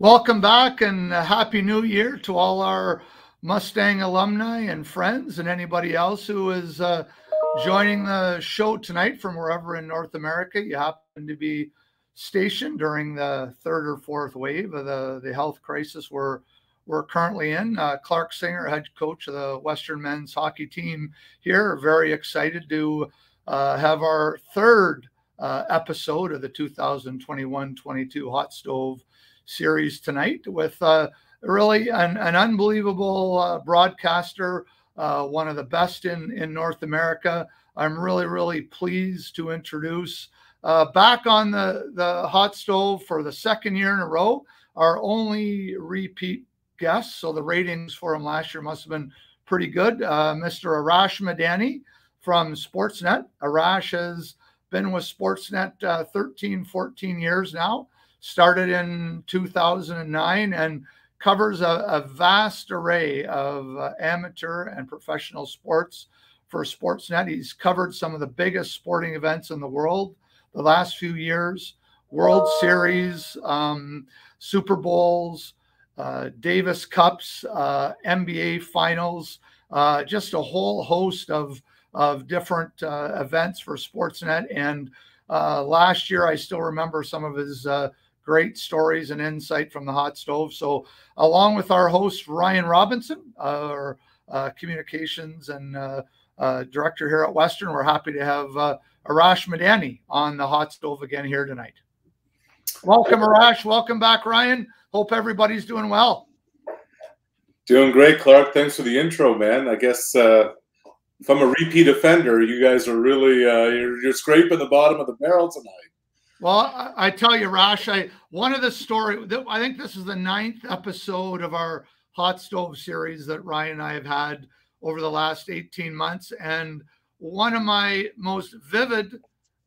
Welcome back and Happy New Year to all our Mustang alumni and friends and anybody else who is uh, joining the show tonight from wherever in North America you happen to be stationed during the third or fourth wave of the, the health crisis we're, we're currently in. Uh, Clarke Singer, head coach of the Western men's hockey team here, very excited to uh, have our third uh, episode of the 2021 22 Hot Stove series tonight with uh, really an, an unbelievable uh, broadcaster, uh, one of the best in, in North America. I'm really, really pleased to introduce uh, back on the, the hot stove for the second year in a row, our only repeat guest. So the ratings for him last year must have been pretty good. Uh, Mr. Arash Madani from Sportsnet. Arash has been with Sportsnet uh, 13, 14 years now started in 2009 and covers a, a vast array of uh, amateur and professional sports for Sportsnet. He's covered some of the biggest sporting events in the world the last few years World Series, um, Super Bowls, uh, Davis Cups, uh, NBA Finals, uh, just a whole host of, of different uh, events for Sportsnet. And uh, last year, I still remember some of his great stories and insight from the hot stove. So, along with our host Ryan Robinson, our uh, communications and uh, uh, director here at Western, we're happy to have Arash Madani on the hot stove again here tonight. Welcome, Arash. Welcome back, Ryan. Hope everybody's doing well. Doing great, Clarke. Thanks for the intro, man. I guess uh, if I'm a repeat offender, you guys are really uh, you're, you're scraping the bottom of the barrel tonight. Well, I, I, tell you, Rash, I one of the story I think this is the ninth episode of our hot stove series that Ryan and I have had over the last 18 months. And one of my most vivid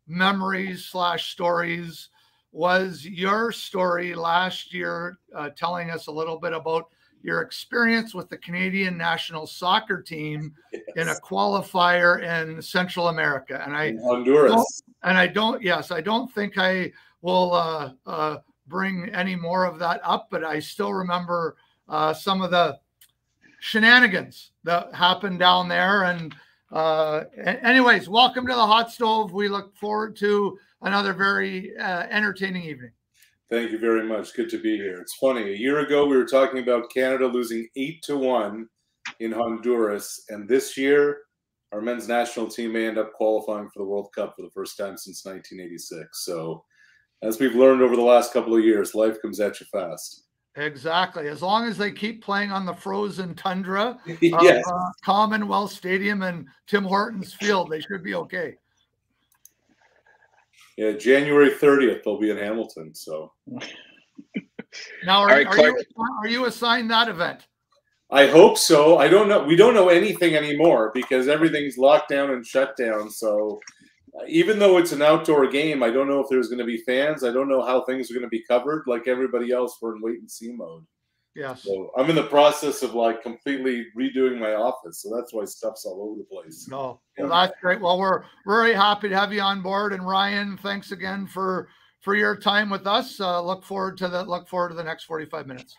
memories slash stories was your story last year, uh, telling us a little bit about your experience with the Canadian national soccer team yes. in a qualifier in Central America. And I in Honduras and I don't, yes, I don't think I will uh, uh, bring any more of that up, but I still remember uh, some of the shenanigans that happened down there. And, uh, anyways, welcome to the hot stove. We look forward to another very uh, entertaining evening. Thank you very much. Good to be here. It's funny. A year ago, we were talking about Canada losing eight to one in Honduras, and this year our men's national team may end up qualifying for the World Cup for the first time since 1986. So, as we've learned over the last couple of years, life comes at you fast. Exactly. As long as they keep playing on the frozen tundra yes. uh, Commonwealth Stadium and Tim Hortons Field, they should be okay. Yeah, January 30th, they'll be in Hamilton. So now, are, right, are, you, are you assigned that event? I hope so. I don't know. We don't know anything anymore because everything's locked down and shut down. So uh, even though it's an outdoor game, I don't know if there's going to be fans. I don't know how things are going to be covered. Like everybody else, we're in wait and see mode. Yes. So I'm in the process of like completely redoing my office. So that's why stuff's all over the place. No, well, that's great. Well, we're very happy to have you on board. And Ryan, thanks again for for your time with us. Uh, look forward to the look forward to the next 45 minutes.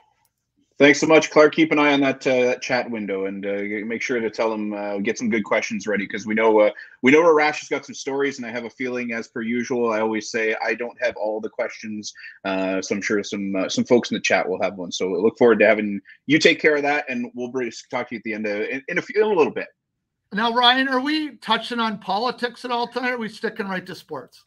Thanks so much, Clarke. Keep an eye on that, uh, chat window and uh, make sure to tell them uh, get some good questions ready because we know uh, we know Arash has got some stories, and I have a feeling, as per usual, I always say I don't have all the questions, uh, so I'm sure some uh, some folks in the chat will have one. So look forward to having you take care of that, and we'll talk to you at the end of, in, in a few in a little bit. Now, Ryan, are we touching on politics at all tonight? Are we sticking right to sports?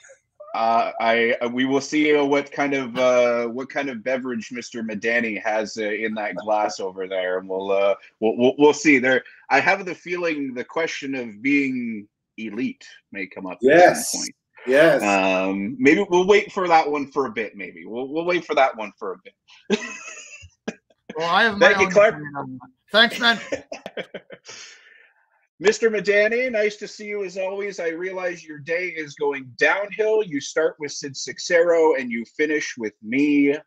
Uh, I uh, we will see uh, what kind of uh, what kind of beverage Mr. Madani has uh, in that glass over there, and we'll, uh, we'll, we'll we'll see. There, I have the feeling the question of being elite may come up. Yes. At some point. Yes. Um, maybe we'll wait for that one for a bit. Maybe we'll we'll wait for that one for a bit. well, I have. Thank you, Clarke. Thanks, man. Mr. Madani, nice to see you as always. I realize your day is going downhill. You start with Sid Seixeiro and you finish with me.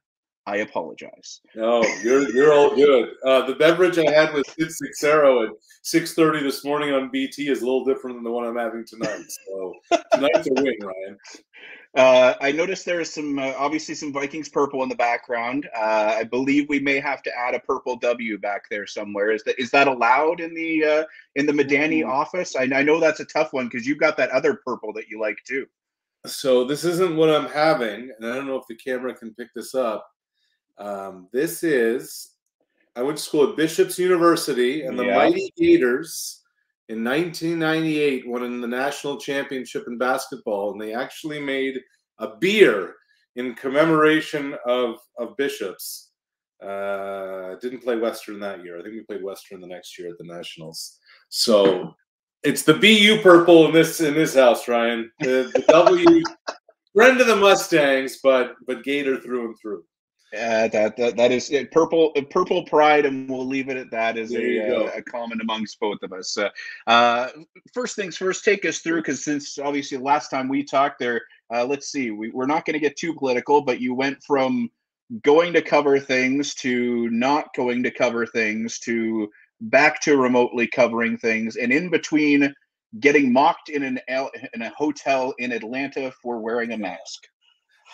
I apologize. No, you're you're all good. Uh, the beverage I had with Sid Seixeiro at 6:30 this morning on BT is a little different than the one I'm having tonight. So tonight's a win, Ryan. Uh, I noticed there's some uh, obviously some Vikings purple in the background. Uh, I believe we may have to add a purple W back there somewhere. Is that is that allowed in the uh, in the Madani mm-hmm. office? I, I, know that's a tough one because you've got that other purple that you like too. So this isn't what I'm having, and I don't know if the camera can pick this up. Um, this is I went to school at Bishop's University, and the. Mighty Gaiters in 1998 won in the national championship in basketball, and they actually made a beer in commemoration of of Bishop's. Uh, didn't play Western that year. I think we played Western the next year at the Nationals. So it's the BU purple in this in this house, Ryan. The, the W friend of the Mustangs, but but Gaiter through and through. Yeah, that that, that is it, purple purple pride, and we'll leave it at that as a, uh, a common amongst both of us. Uh, uh, first things first, take us through because since obviously last time we talked there, uh, let's see, we, we're not going to get too political, but you went from going to cover things to not going to cover things to back to remotely covering things, and in between getting mocked in an in a hotel in Atlanta for wearing a mask.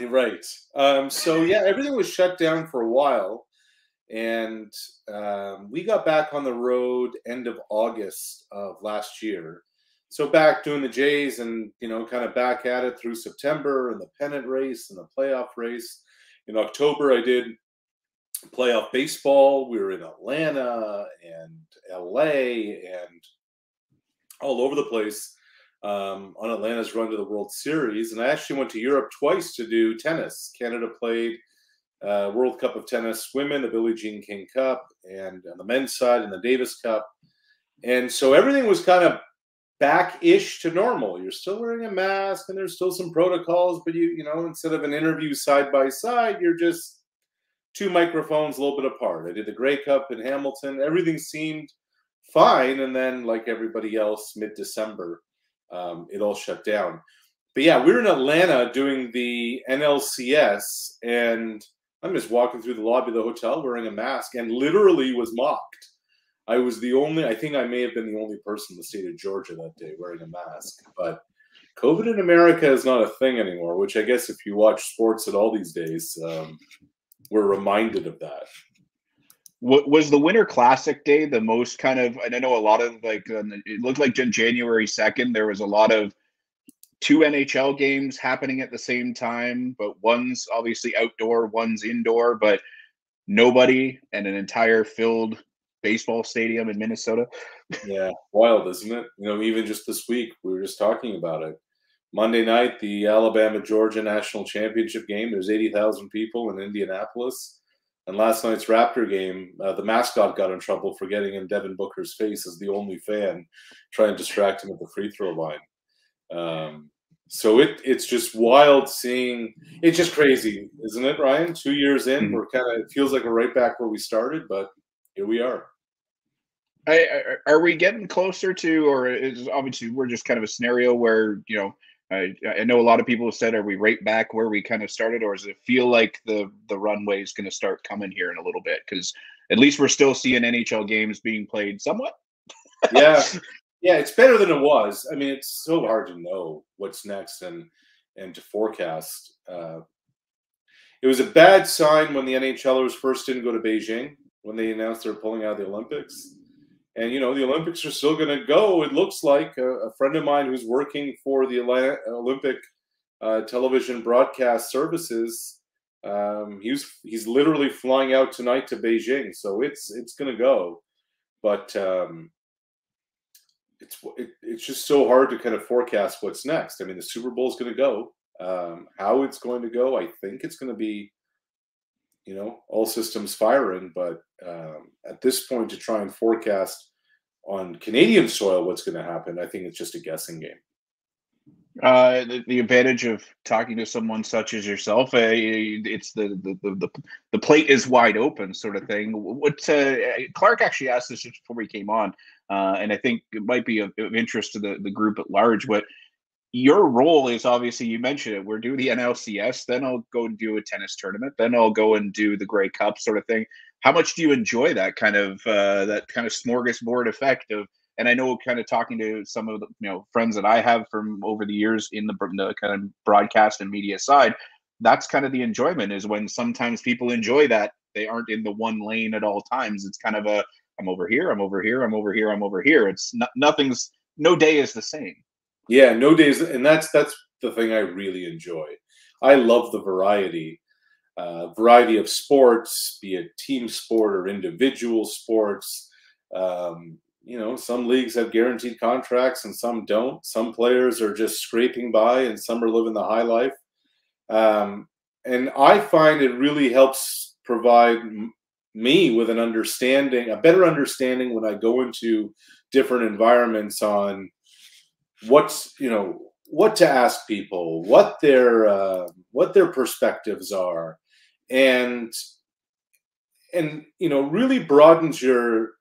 Right. Um, so yeah, everything was shut down for a while, and um, we got back on the road end of August of last year. So back doing the Jays, and you know, kind of back at it through September and the pennant race and the playoff race. In October, I did playoff baseball. We were in Atlanta and LA and all over the place um, on Atlanta's run to the World Series. And I actually went to Europe twice to do tennis. Canada played uh, World Cup of Tennis Women, the Billie Jean King Cup, and on the men's side in the Davis Cup. And so everything was kind of back-ish to normal. You're still wearing a mask and there's still some protocols, but you, you know, instead of an interview side by side, you're just two microphones a little bit apart. I did the Grey Cup in Hamilton. Everything seemed fine. And then, like everybody else, mid December, um, it all shut down. But yeah, we were in Atlanta doing the NLCS, and I'm just walking through the lobby of the hotel wearing a mask and literally was mocked. I was the only, I think I may have been the only person in the state of Georgia that day wearing a mask. But COVID in America is not a thing anymore, which I guess if you watch sports at all these days, um, we're reminded of that was the Winter Classic day the most kind of? I know a lot of like it looked like January second there was a lot of two NHL games happening at the same time, but one's obviously outdoor, one's indoor, but nobody and an entire filled baseball stadium in Minnesota. yeah, wild, isn't it? You know, even just this week we were just talking about it. Monday night, the Alabama Georgia national championship game. There's eighty thousand people in Indianapolis. And last night's Raptor game, uh, the mascot got in trouble for getting in Devin Booker's face as the only fan, trying to distract him at the free throw line. Um, so it it's just wild seeing. It's just crazy, isn't it, Ryan? Two years in, mm-hmm. we're kind of it feels like we're right back where we started, but here we are. I, are we getting closer to, or is obviously we're just kind of a scenario where you know I, I know a lot of people have said, are we right back where we kind of started, or does it feel like the the runway is going to start coming here in a little bit? Because at least we're still seeing NHL games being played somewhat. yeah, yeah, it's better than it was. I mean, it's so hard to know what's next and and to forecast. Uh, it was a bad sign when the NHLers first didn't go to Beijing when they announced they were pulling out of the Olympics. And you know the Olympics are still going to go. It looks like a, a, friend of mine who's working for the Olympic uh, television broadcast services. Um, he's he's literally flying out tonight to Beijing, so it's it's going to go. But um, it's it, it's just so hard to kind of forecast what's next. I mean, the Super Bowl is going to go. Um, how it's going to go, I think it's going to be you know, all systems firing. But um, at this point, to try and forecast on Canadian soil what's going to happen, I think it's just a guessing game. Uh, the, the, advantage of talking to someone such as yourself, uh, it's the, the, the the plate is wide open, sort of thing. What uh, Clarke actually asked this just before we came on, uh, and I think it might be of, of interest to the, the group at large. But your role is obviously you mentioned it. We're doing the NLCS, then I'll go and do a tennis tournament, then I'll go and do the Grey Cup sort of thing. How much do you enjoy that kind of uh, that kind of smorgasbord effect of and I know kind of talking to some of the you know friends that I have from over the years in the, the kind of broadcast and media side, that's kind of the enjoyment is when sometimes people enjoy that they aren't in the one lane at all times. It's kind of a I'm over here, I'm over here, I'm over here, I'm over here. It's not, nothing's no day is the same. Yeah, no days, and that's that's the thing I really enjoy. I love the variety, uh, variety of sports, be it team sport or individual sports. Um, you know, some leagues have guaranteed contracts and some don't. Some players are just scraping by, and some are living the high life. Um, and I find it really helps provide me with an understanding, a better understanding when I go into different environments on what's you know what to ask people, what their uh, what their perspectives are, and and you know really broadens your.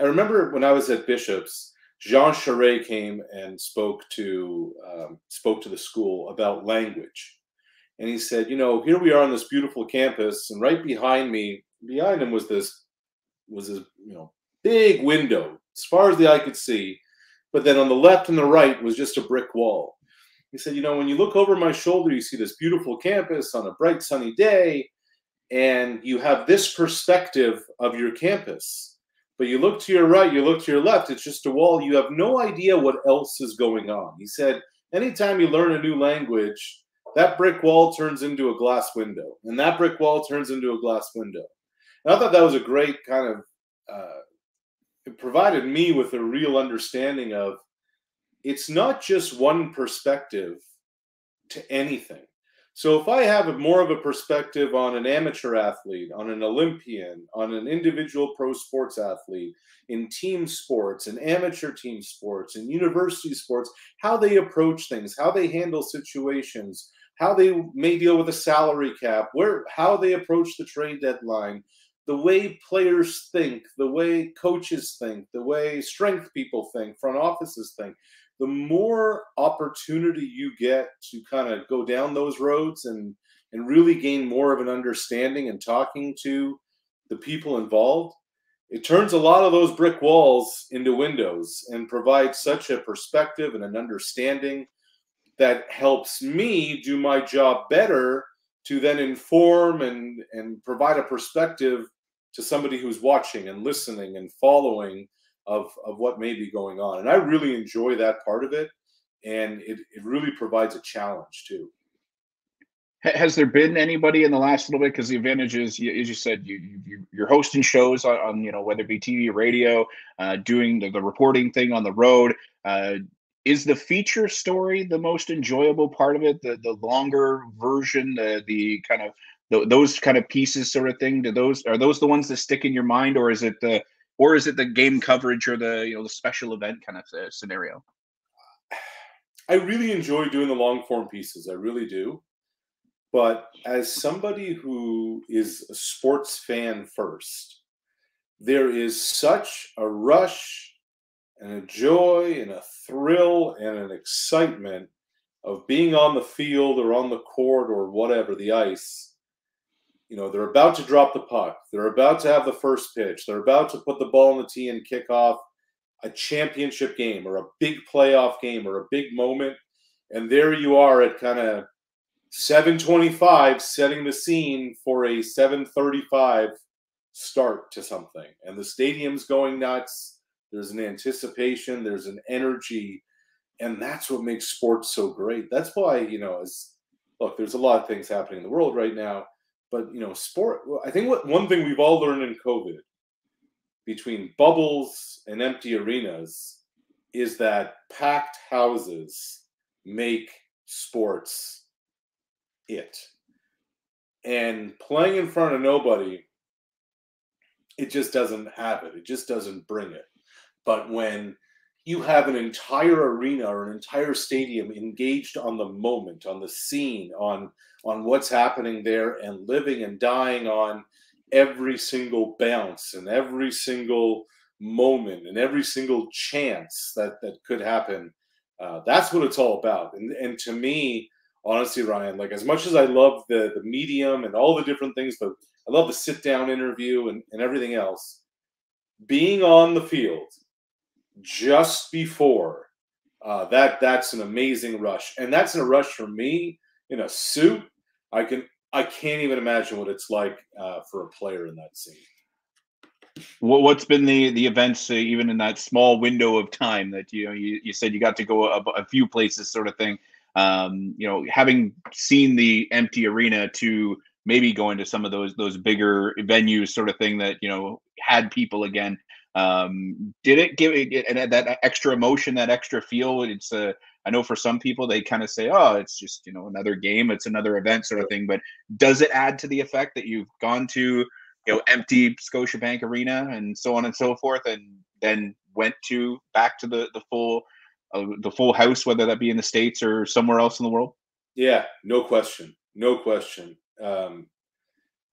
I remember when I was at Bishop's, Jean Charest came and spoke to um, spoke to the school about language, and he said, you know, here we are on this beautiful campus, and right behind me, behind him was this was this you know big window as far as the eye could see but then on the left and the right was just a brick wall. He said, You know, when you look over my shoulder, you see this beautiful campus on a bright, sunny day, and you have this perspective of your campus. But you look to your right, you look to your left, it's just a wall. You have no idea what else is going on. He said, Anytime you learn a new language, that brick wall turns into a glass window, and that brick wall turns into a glass window. And I thought that was a great kind of uh, it provided me with a real understanding of it's not just one perspective to anything. So if I have a, more of a perspective on an amateur athlete, on an Olympian, on an individual pro sports athlete, in team sports, in amateur team sports, in university sports, how they approach things, how they handle situations, how they may deal with a salary cap, where how they approach the trade deadline, the way players think, the way coaches think, the way strength people think, front offices think, the more opportunity you get to kind of go down those roads and and really gain more of an understanding and talking to the people involved, it turns a lot of those brick walls into windows and provides such a perspective and an understanding that helps me do my job better to then inform and and provide a perspective to somebody who's watching and listening and following of, of what may be going on. And I really enjoy that part of it. And it, it really provides a challenge too. Has there been anybody in the last little bit? Because the advantage is, as you said, you, you you're hosting shows on, on, you know whether it be TV, or radio, uh, doing the, the reporting thing on the road. Uh, is the feature story the most enjoyable part of it? The the longer version, the the kind of th- those kind of pieces sort of thing do those are those the ones that stick in your mind or is it the or is it the game coverage or the you know the special event kind of uh, scenario i really enjoy doing the long form pieces i really do but as somebody who is a sports fan first there is such a rush and a joy and a thrill and an excitement of being on the field or on the court or whatever the ice. You know they're about to drop the puck. They're about to have the first pitch. They're about to put the ball in the tee and kick off a championship game or a big playoff game or a big moment. And there you are at kind of 725 setting the scene for a 735 start to something. And the stadium's going nuts there's an anticipation there's an energy and that's what makes sports so great that's why you know as look there's a lot of things happening in the world right now but you know, sport. I think what one thing we've all learned in COVID, between bubbles and empty arenas, is that packed houses make sports it. And playing in front of nobody, it just doesn't have it. It just doesn't bring it. But when you have an entire arena or an entire stadium engaged on the moment, on the scene, on on what's happening there, and living and dying on every single bounce and every single moment and every single chance that that could happen. Uh, that's what it's all about. And and to me, honestly, Ryan, like as much as I love the the medium and all the different things, but I love the sit down interview and, and everything else. Being on the field just before uh, that that's an amazing rush, and that's a rush for me in a suit. I can I can't even imagine what it's like uh, for a player in that scene. What's been the the events uh, even in that small window of time that you know you, you said you got to go a, a few places sort of thing. Um, you know, having seen the empty arena to maybe going to some of those those bigger venues sort of thing that you know had people again um did it give it that extra emotion that extra feel it's a i know for some people they kind of say oh it's just you know another game it's another event sort of thing but does it add to the effect that you've gone to you know empty scotiabank arena and so on and so forth and then went to back to the the full uh, the full house whether that be in the states or somewhere else in the world? Yeah no question no question. Um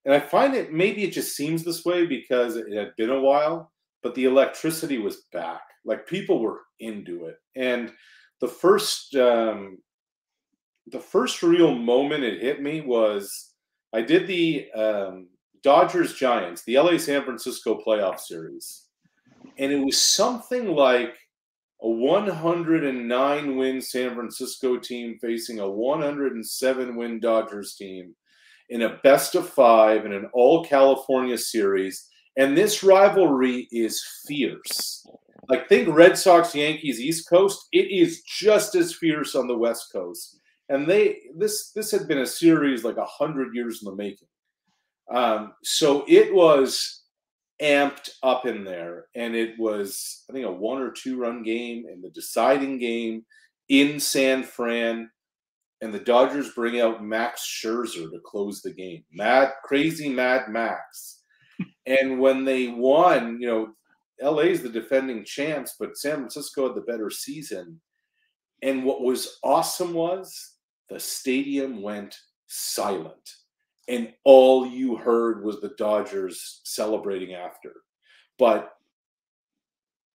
and i find it maybe it just seems this way because it had been a while but the electricity was back. Like people were into it. And the first um, the first real moment it hit me was I did the um, Dodgers Giants, the LA San Francisco playoff series. And it was something like a 109 win San Francisco team facing a 107 win Dodgers team in a best of five in an all California series. And this rivalry is fierce. Like think Red Sox Yankees East Coast, it is just as fierce on the West Coast. And they this this had been a series like a hundred years in the making. Um, so it was amped up in there, and it was I think a one or two run game in the deciding game in San Fran, and the Dodgers bring out Max Scherzer to close the game. Mad, crazy, Mad Max and when they won, you know, LA is the defending champs, but San Francisco had the better season. And what was awesome was the stadium went silent. And all you heard was the Dodgers celebrating after. But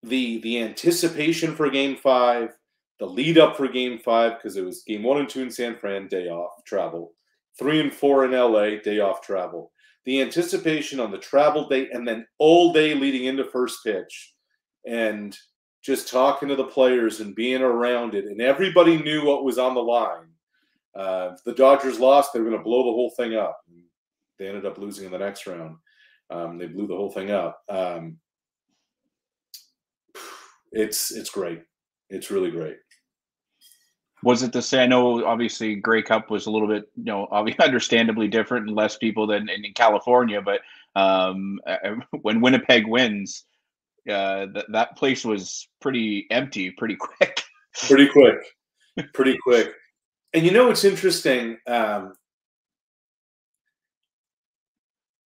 the the anticipation for game five, the lead up for game five, because it was game one and two in San Fran, day off, travel. Three and four in LA, day off travel the anticipation on the travel date and then all day leading into first pitch and just talking to the players and being around it and everybody knew what was on the line. Uh, if the dodgers lost they were going to blow the whole thing up. They ended up losing in the next round. Um, they blew the whole thing up. Um, it's it's great. It's really great was it the same? I know obviously Grey Cup was a little bit, you know, understandably different and less people than in, California. But um, when Winnipeg wins, uh, th- that place was pretty empty, pretty quick. pretty quick, pretty quick. And you know what's interesting? Um,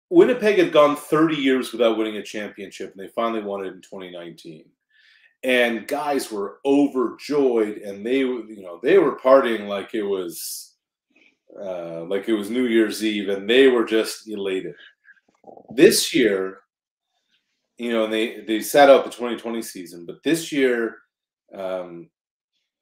Winnipeg had gone 30 years without winning a championship, and they finally won it in 2019 and guys were overjoyed and they you know they were partying like it was uh, like it was new year's eve and they were just elated. This year you know they they sat out the 2020 season but this year um,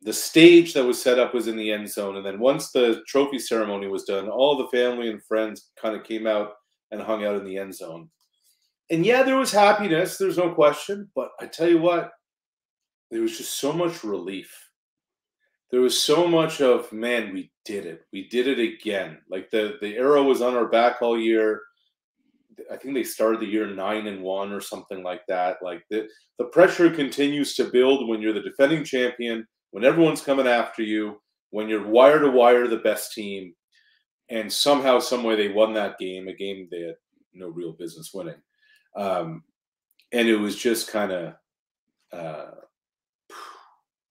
the stage that was set up was in the end zone and then once the trophy ceremony was done all the family and friends kind of came out and hung out in the end zone. And yeah there was happiness there's no question but i tell you what there was just so much relief. There was so much of man, we did it. We did it again. Like the the arrow was on our back all year. I think they started the year nine and one or something like that. Like the the pressure continues to build when you're the defending champion, when everyone's coming after you, when you're wire to wire the best team, and somehow, some way they won that game, a game they had no real business winning. Um, and it was just kind of uh,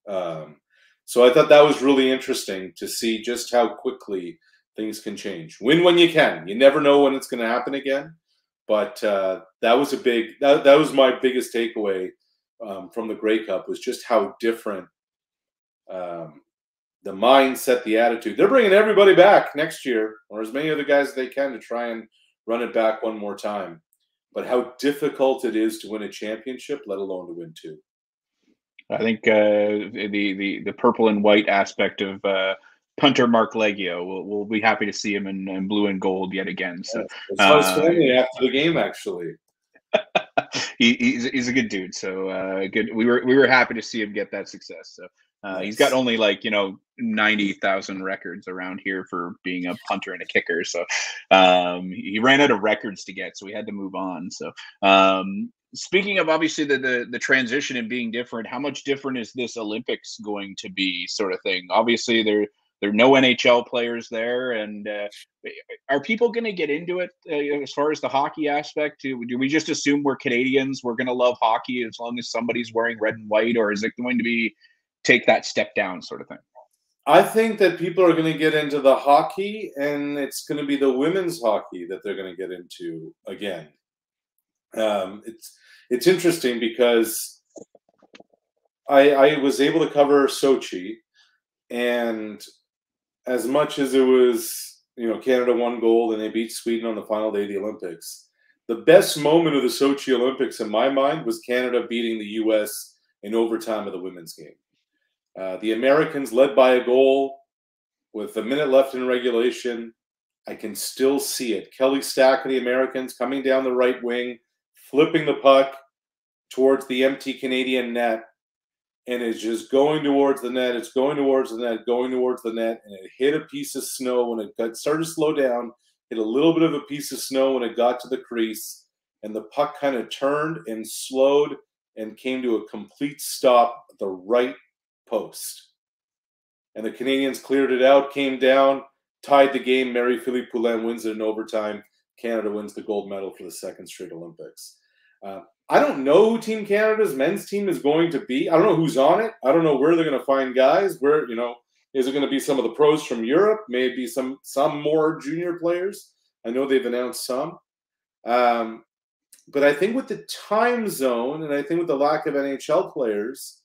um, so I thought that was really interesting to see just how quickly things can change. Win when you can. You never know when it's going to happen again. But uh, that was a big. That, that was my biggest takeaway um, from the Grey Cup was just how different um, the mindset, the attitude. They're bringing everybody back next year, or as many other guys as they can to try and run it back one more time. But how difficult it is to win a championship, let alone to win two. I think uh, the the the purple and white aspect of uh, punter Marc Liegghio. We'll, we'll be happy to see him in, in blue and gold yet again. So yeah, um, after the game, actually. he, he's he's a good dude. So uh, good. We were we were happy to see him get that success. So uh, he's got only like you know ninety thousand records around here for being a punter and a kicker. So um, he ran out of records to get, so we had to move on. So um, speaking of obviously the, the the transition and being different, how much different is this Olympics going to be, sort of thing? Obviously, there there are no NHL players there, and uh, are people going to get into it uh, as far as the hockey aspect? Do, do we just assume we're Canadians? We're going to love hockey as long as somebody's wearing red and white, or is it going to be take that step down, sort of thing? I think that people are going to get into the hockey, and it's going to be the women's hockey that they're going to get into again. Um, it's it's interesting because I, I was able to cover Sochi, and as much as it was, you know, Canada won gold and they beat Sweden on the final day of the Olympics, the best moment of the Sochi Olympics in my mind was Canada beating the U.S. in overtime of the women's game. Uh, the Americans led by a goal with a minute left in regulation. I can still see it. Kelli Stack of the Americans coming down the right wing, flipping the puck towards the empty Canadian net, and it's just going towards the net. It's going towards the net, going towards the net, and it hit a piece of snow when it got started to slow down. Hit a little bit of a piece of snow when it got to the crease, and the puck kind of turned and slowed and came to a complete stop at the right post. And the Canadians cleared it out, came down, tied the game. Marie-Philip Poulin wins it in overtime. Canada wins the gold medal for the second straight Olympics. Uh, I don't know who Team Canada's men's team is going to be. I don't know who's on it. I don't know where they're going to find guys. Where you know is it going to be some of the pros from Europe? Maybe some some more junior players. I know they've announced some. Um, but I think with the time zone and I think with the lack of NHL players,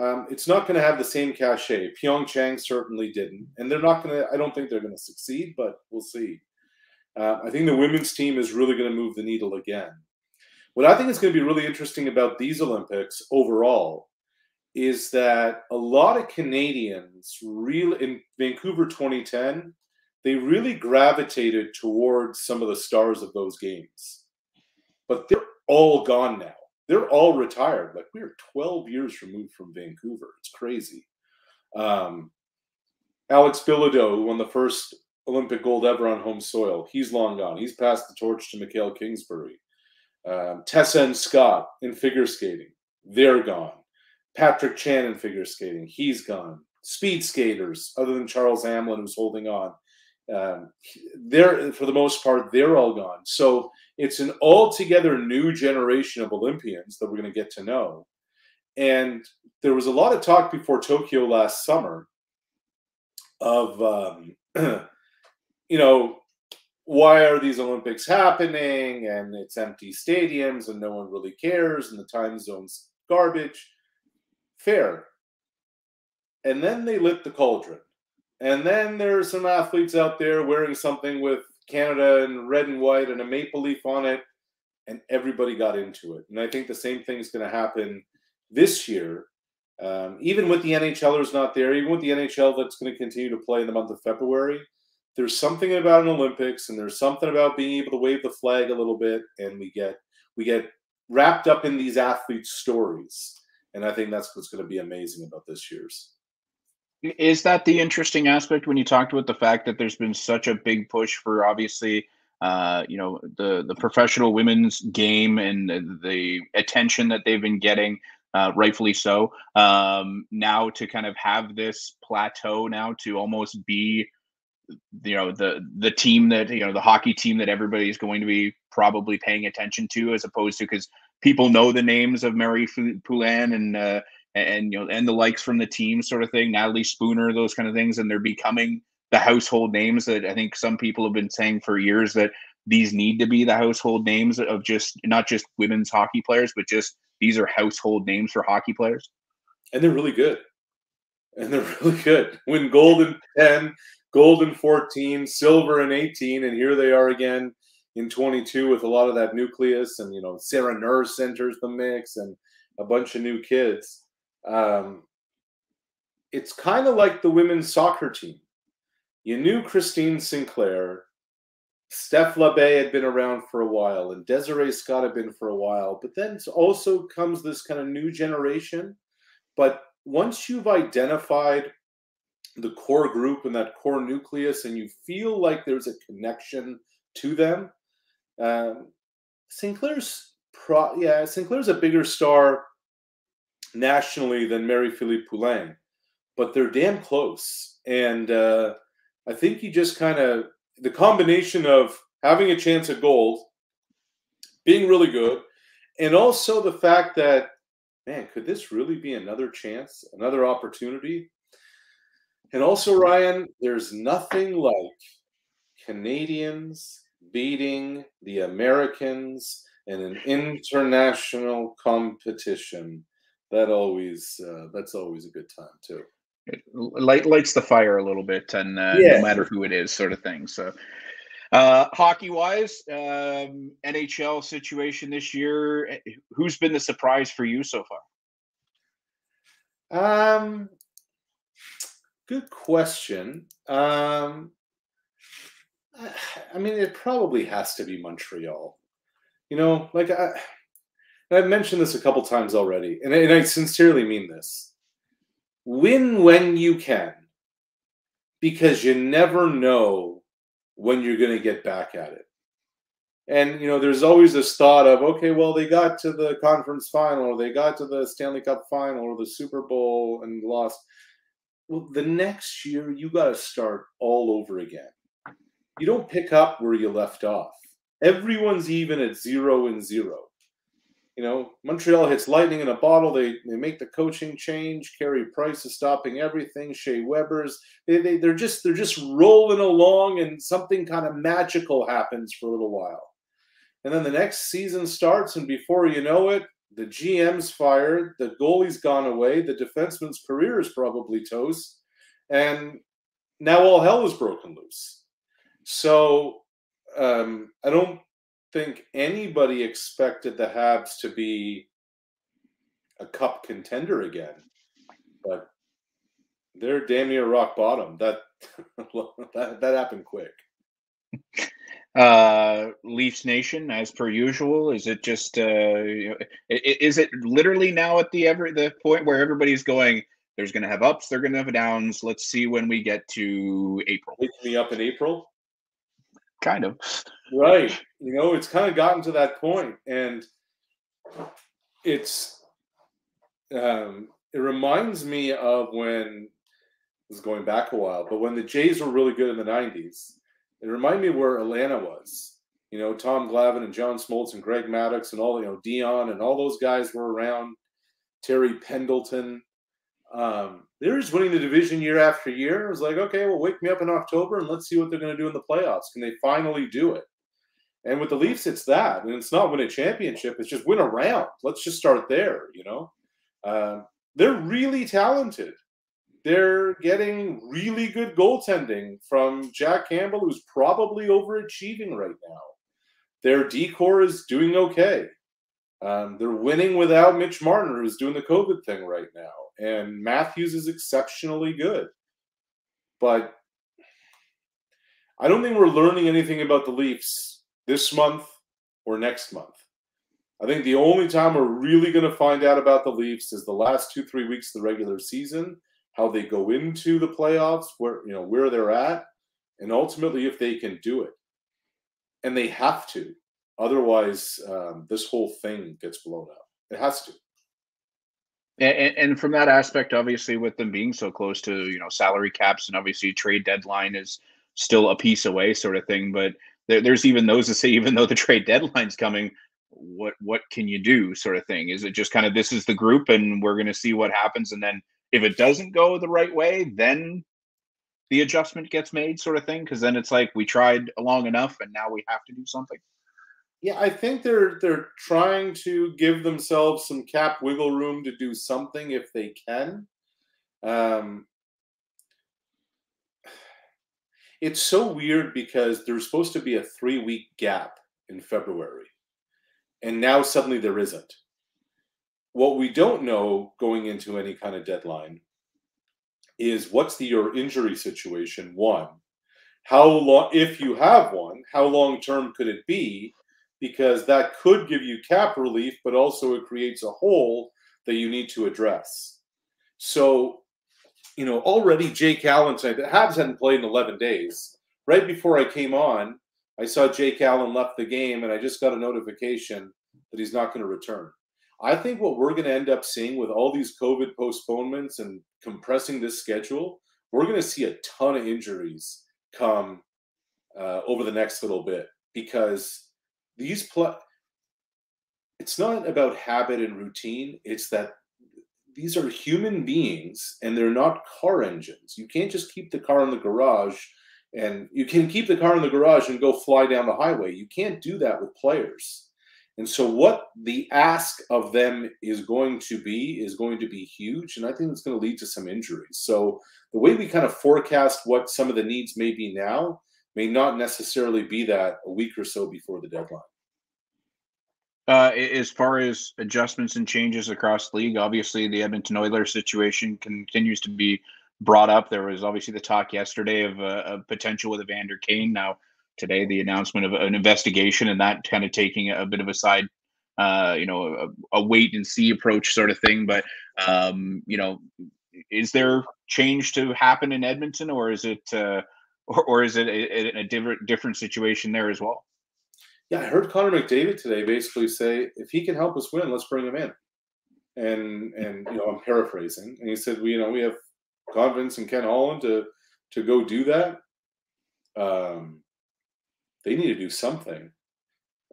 um, it's not going to have the same cachet. Pyeongchang certainly didn't, and they're not going to. I don't think they're going to succeed, but we'll see. Uh, I think the women's team is really going to move the needle again. What I think is going to be really interesting about these Olympics overall is that a lot of Canadians really in Vancouver 2010, they really gravitated towards some of the stars of those games. But they're all gone now they're all retired. Like we are 12 years removed from Vancouver. It's crazy. Um, Alex Bilodeau, who won the first Olympic gold ever on home soil, he's long gone. He's passed the torch to Mikaël Kingsbury. Um, Tessa and Scott in figure skating, they're gone. Patrick Chan in figure skating, he's gone. Speed skaters, other than Charles Hamelin, who's holding on, um, they're for the most part they're all gone. So it's an altogether new generation of Olympians that we're going to get to know. And there was a lot of talk before Tokyo last summer of, um, you know, why are these Olympics happening? And it's empty stadiums and no one really cares, and the time zone's garbage. Fair. And then they lit the cauldron. And then there are some athletes out there wearing something with Canada and red and white and a maple leaf on it, and everybody got into it. And I think the same thing is going to happen this year. Um, even with the NHLers not there, even with the NHL that's going to continue to play in the month of February, there's something about an Olympics, and there's something about being able to wave the flag a little bit, and we get we get wrapped up in these athletes' stories, and I think that's what's going to be amazing about this year's. Is that the interesting aspect when you talked about the fact that there's been such a big push for obviously, uh, you know, the the professional women's game and the, attention that they've been getting, uh, rightfully so. Um, now to kind of have this plateau now to almost be, you know, the the team that you know the hockey team that everybody's going to be probably paying attention to, as opposed to because people know the names of Mary Poulin and uh, and, you know and the likes from the team sort of thing natalie spooner those kind of things and they're becoming the household names that i think some people have been saying for years that these need to be the household names of just not just women's hockey players but just these are household names for hockey players. And they're really good. And they're really good. Win gold in 10 gold in 14 silver in 18 and here they are again in 22 with a lot of that nucleus and you know sarah nurse enters the mix and a bunch of new kids um, it's kind of like the women's soccer team. You knew Christine Sinclair Steph Labbé had been around for a while, and Desiree Scott had been for a while. But then also comes this kind of new generation. But once you've identified the core group and that core nucleus, and you feel like there's a connection to them, um, Sinclair's pro, yeah, Sinclair's a bigger star nationally than Marie-Philip Poulin, but they're damn close. And uh, I think you just kind of the combination of having a chance at gold, being really good, and also the fact that man, could this really be another chance, another opportunity? And also, Ryan, there's nothing like Canadians beating the Americans in an international competition. That always uh, that's always a good time too. It light, lights the fire a little bit, and uh, yeah. no matter who it is, sort of thing. So, uh, hockey wise, um, NHL situation this year. Eh, who's been the surprise for you so far? Um, good question. Um, I mean, it probably has to be Montreal. You know, like I, I've mentioned this a couple times already, and, and I sincerely mean this. Win when you can, because you never know when you're going to get back at it. And you know, there's always this thought of, okay, well, they got to the conference final, or they got to the Stanley Cup final, or the Super Bowl and lost. Well, the next year you got to start all over again you don't pick up where you left off. Everyone's even at zero and zero. You know, Montreal hits lightning in a bottle. They they make the coaching change. Carey Price is stopping everything. Shea Weber's they, they they're just they're just rolling along, and something kind of magical happens for a little while. And then the next season starts, and before you know it, the GM's fired, the goalie's gone away, the defenseman's career is probably toast, and now all hell is broken loose. So um, I don't think anybody expected the Habs to be a cup contender again, but they're damn near rock bottom. That that, that happened quick. Uh, Leafs Nation, as per usual, is it just uh, is it literally now at the ever the point where everybody's going? There's going to have ups, they're going to have downs. Let's see when we get to April. Wake me up in April. Kind of. Right. You know, it's kind of gotten to that point, and it's um, it reminds me of when this is going back a while, but when the Jays were really good in the '90s, it reminded me where Atlanta was. You know, Tom Glavine and John Smoltz and Greg Maddux and all you know Deion and all those guys were around. Terry Pendleton, um, they're just winning the division year after year. It was like, okay, well, wake me up in October and let's see what they're going to do in the playoffs. Can they finally do it? And with the Leafs, it's that. And it's not win a championship, it's just win a round. Let's just start there, you know? Uh, they're really talented. They're getting really good goaltending from Jack Campbell, who's probably overachieving right now. Their decor is doing okay. Um, they're winning without Mitch Marner, who's doing the COVID thing right now and Matthews is exceptionally good. But I don't think we're learning anything about the Leafs this month or next month. I think the only time we're really going to find out about the Leafs is the last two, three weeks of the regular season, how they go into the playoffs, where you know where they're at, and ultimately if they can do it. And they have to, otherwise, um, this whole thing gets blown up. It has to. And, and, from that aspect, obviously, with them being so close to you know salary caps, and obviously trade deadline is still a piece away, sort of thing. But there, there's even those that say, even though the trade deadline's coming, what what can you do, sort of thing? Is it just kind of this is the group, and we're going to see what happens, and then if it doesn't go the right way, then the adjustment gets made, sort of thing? Because then it's like we tried long enough, and now we have to do something. Yeah, I think they're they're trying to give themselves some cap wiggle room to do something if they can. Um, it's so weird because there's supposed to be a three week gap in February, and now suddenly there isn't. What we don't know going into any kind of deadline is what's the your injury situation one, how long, if you have one, how long term could it be? Because that could give you cap relief, but also it creates a hole that you need to address. So, you know, already Jake Allen tonight, the Habs hadn't played in 11 days. Right before I came on, I saw Jake Allen left the game, and I just got a notification that he's not going to return. I think what we're going to end up seeing with all these COVID postponements and compressing this schedule, we're going to see a ton of injuries come uh, over the next little bit because these pl- it's not about habit and routine. It's that these are human beings and they're not car engines. You can't just keep the car in the garage and you can keep the car in the garage and go fly down the highway. You can't do that with players and so what the ask of them is going to be is going to be huge and i think it's going to lead to some injuries so the way we kind of forecast what some of the needs may be now may not necessarily be that a week or so before the deadline. Uh, as far as adjustments and changes across league, obviously the Edmonton Oilers situation continues to be brought up. There was obviously the talk yesterday of a, a potential with Evander Kane. Now today, the announcement of an investigation and that kind of taking a bit of a side, uh, you know, a, a, wait and see approach sort of thing. But um, you know, is there change to happen in Edmonton, or is it, uh, or, or is it a, a different different situation there as well? Yeah, I heard Connor McDavid today basically say, if he can help us win, let's bring him in. And and you know, I'm paraphrasing, and he said, we you know we have confidence in Ken Holland to to go do that. Um, they need to do something.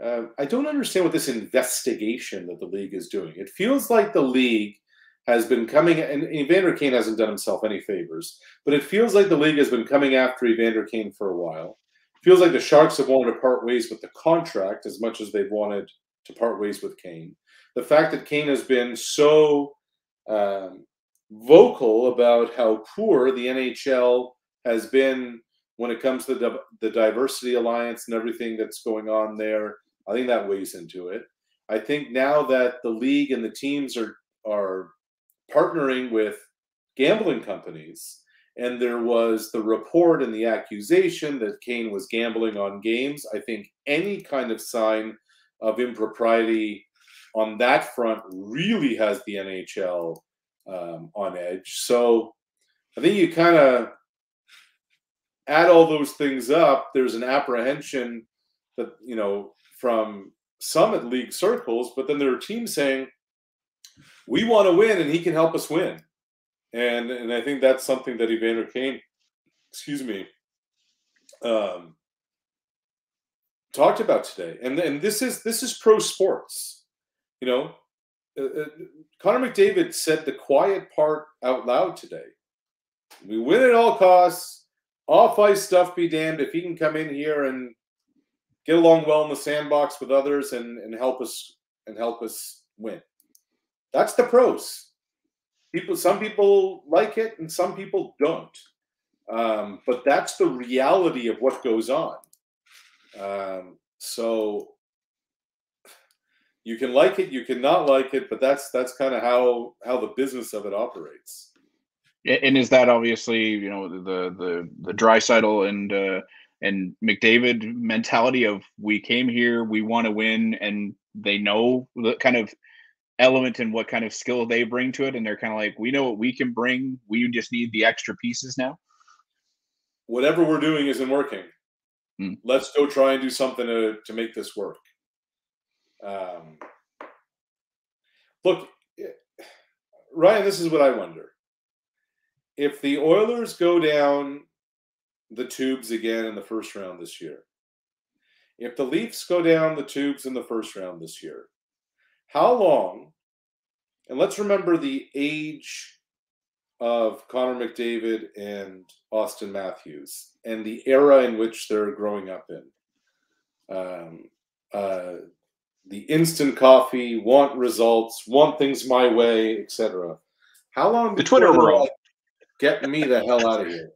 Uh, I don't understand what this investigation that the league is doing. It feels like the league has been coming, and Evander Kane hasn't done himself any favors, but it feels like the league has been coming after Evander Kane for a while. It feels like the Sharks have wanted to part ways with the contract as much as they've wanted to part ways with Kane. The fact that Kane has been so um, vocal about how poor the NHL has been when it comes to the, the diversity alliance and everything that's going on there, I think that weighs into it. I think now that the league and the teams are are partnering with gambling companies. And there was the report and the accusation that Kane was gambling on games. I think any kind of sign of impropriety on that front really has the NHL um, on edge. So I think you kind of add all those things up. There's an apprehension that, you know, from some at league circles, but then there are teams saying, we want to win and he can help us win. And and I think that's something that Evander Kane, excuse me, um, talked about today. And and this is this is pro sports. You know, uh, uh, Connor McDavid said the quiet part out loud today. We win at all costs. Off ice stuff be damned. If he can come in here and get along well in the sandbox with others and, and help us and help us win. That's the pros. People, some people like it and some people don't. Um, but that's the reality of what goes on. Um, so you can like it, you can not like it, but that's that's kind of how how the business of it operates. And is that obviously you know the the the Draisaitl and uh, and McDavid mentality of we came here, we want to win, and they know the kind of element and what kind of skill they bring to it and they're kind of like we know what we can bring we just need the extra pieces now whatever we're doing isn't working. Hmm. let's go try and do something to, to make this work. Um, look ryan this is what i wonder if the oilers go down the tubes again in the first round this year if the leafs go down the tubes in the first round this year how long, and let's remember the age of Connor McDavid and Austin Matthews and the era in which they're growing up in. Um, uh, the instant coffee, want results, want things my way, etc. How long? The Twitter world. Get me the hell out of here.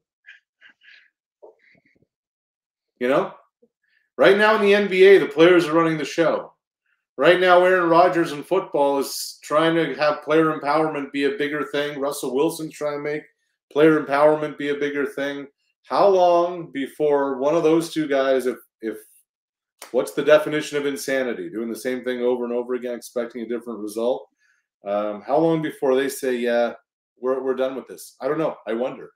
You know, right now in the NBA, the players are running the show. Right now, Aaron Rodgers in football is trying to have player empowerment be a bigger thing. Russell Wilson's trying to make player empowerment be a bigger thing. how long before one of those two guys, if if what's the definition of insanity? Doing the same thing over and over again, expecting a different result. Um, how long before they say, "Yeah, we're we're done with this"? I don't know. I wonder.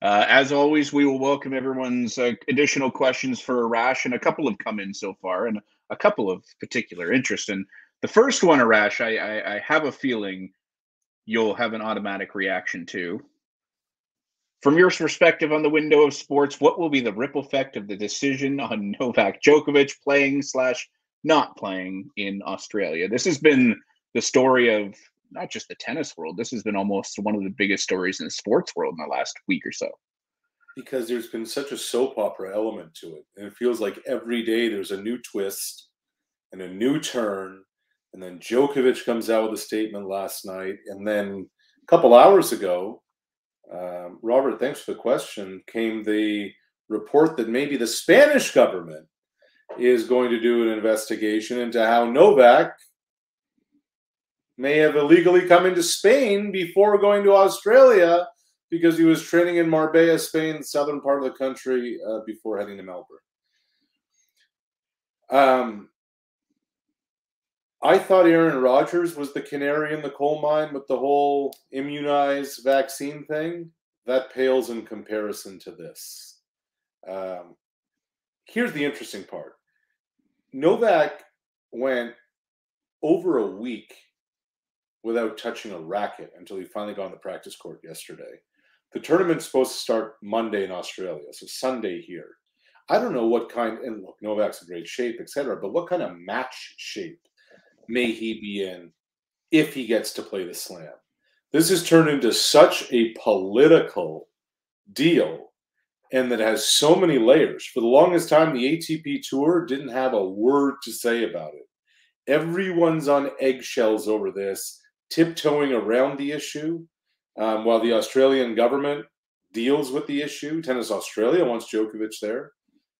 Uh, as always, we will welcome everyone's uh, additional questions for Arash, and a couple have come in so far, and a couple of particular interest. And the first one, Arash, I, I, I have a feeling you'll have an automatic reaction to. From your perspective on the window of sports, what will be the ripple effect of the decision on Novak Djokovic playing slash not playing in Australia? This has been the story of not just the tennis world. This has been almost one of the biggest stories in the sports world in the last week or so. Because there's been such a soap opera element to it. And it feels like every day there's a new twist and a new turn. And then Djokovic comes out with a statement last night. And then a couple hours ago, um, Robert, thanks for the question, came the report that maybe the Spanish government is going to do an investigation into how Novak may have illegally come into Spain before going to Australia because he was training in Marbella, Spain, the southern part of the country, uh, before heading to Melbourne. Um, I thought Aaron Rodgers was the canary in the coal mine with the whole immunize vaccine thing. That pales in comparison to this. Um, here's the interesting part Novak went over a week without touching a racket until he finally got on the practice court yesterday. The tournament's supposed to start Monday in Australia, so Sunday here. I don't know what kind, and look, Novak's in great shape, etc. But what kind of match shape may he be in if he gets to play the slam? This has turned into such a political deal and that has so many layers. For the longest time, the ATP Tour didn't have a word to say about it. Everyone's on eggshells over this tiptoeing around the issue um, while the Australian government deals with the issue. Tennis Australia wants Djokovic there.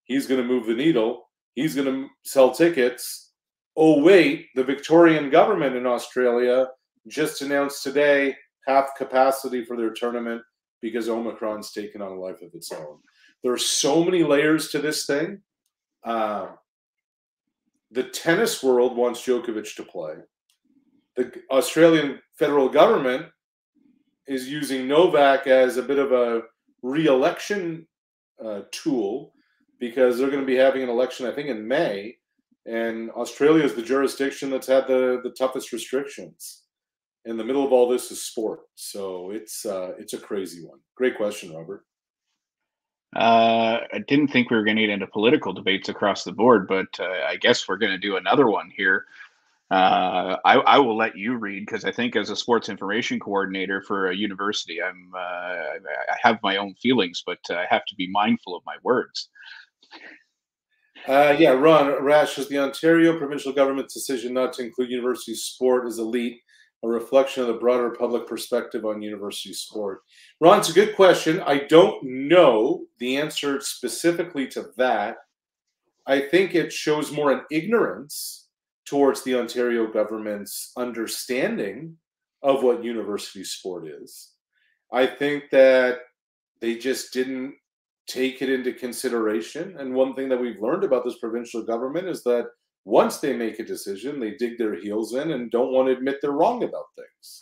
He's going to move the needle. He's going to sell tickets. Oh, wait, the Victorian government in Australia just announced today half capacity for their tournament because Omicron's taken on a life of its own. There are so many layers to this thing. Uh, the tennis world wants Djokovic to play the Australian federal government is using Novak as a bit of a re-election uh, tool because they're going to be having an election, I think, in May, and Australia is the jurisdiction that's had the the toughest restrictions. In the middle of all this is sport, so it's uh, it's a crazy one. Great question, Robert. Uh, I didn't think we were going to get into political debates across the board, but uh, I guess we're going to do another one here. Uh, I, I, will let you read because I think as a sports information coordinator for a university, I'm uh, I have my own feelings, but I have to be mindful of my words. Uh, yeah, Ron Rash is the Ontario provincial government's decision not to include university sport as elite a reflection of the broader public perspective on university sport? Ron, it's a good question. I don't know the answer specifically to that. I think it shows more an ignorance towards the Ontario government's understanding of what university sport is. I think that they just didn't take it into consideration. And one thing that we've learned about this provincial government is that once they make a decision, they dig their heels in and don't want to admit they're wrong about things.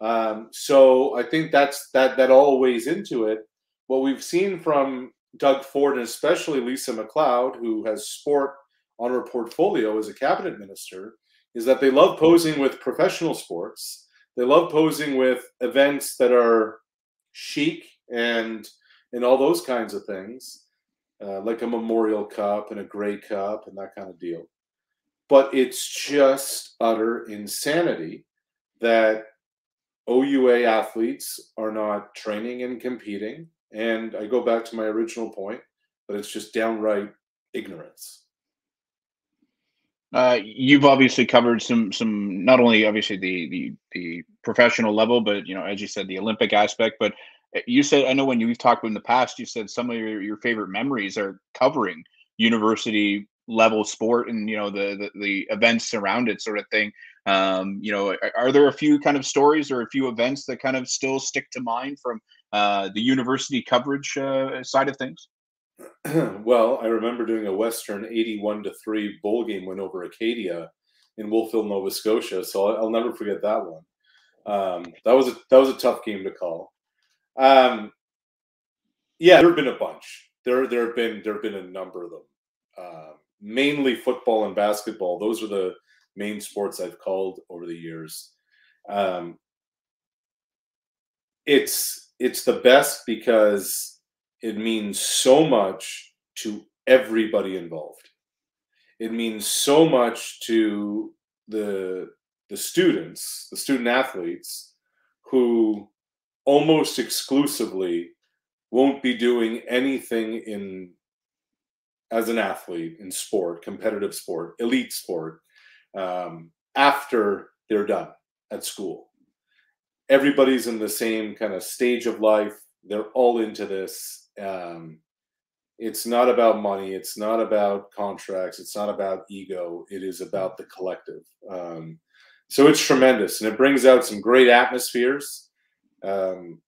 Um, so I think that's that that all weighs into it. What we've seen from Doug Ford and especially Lisa MacLeod, who has sport on her portfolio as a cabinet minister is that they love posing with professional sports. They love posing with events that are chic and and all those kinds of things, uh, like a Memorial Cup and a Grey Cup and that kind of deal. But it's just utter insanity that OUA athletes are not training and competing. And I go back to my original point, but it's just downright ignorance. Uh, you've obviously covered some some not only obviously the the the professional level, but you know, as you said, the Olympic aspect. But uh, you said I know when you've talked in the past, you said some of your, your favorite memories are covering university level sport and you know the the, the events around it, sort of thing. Um, you know, are, are, there a few kind of stories or a few events that kind of still stick to mind from uh, the university coverage uh, side of things? well, I remember doing a Western 81 to 3 bowl game win over Acadia in Wolfville, Nova Scotia. So I'll, I'll never forget that one. Um, that was a that was a tough game to call. Um, yeah, there have been a bunch. There there have been there have been a number of them. Uh, mainly football and basketball. Those are the main sports I've called over the years. Um, it's it's the best because it means so much to everybody involved. It means so much to the the students, the student athletes who almost exclusively won't be doing anything in as an athlete in sport, competitive sport, elite sport, um, after they're done at school. Everybody's in the same kind of stage of life. They're all into this. Um, it's not about money. It's not about contracts. It's not about ego. It is about the collective. Um, so it's tremendous, and it brings out some great atmospheres. Um,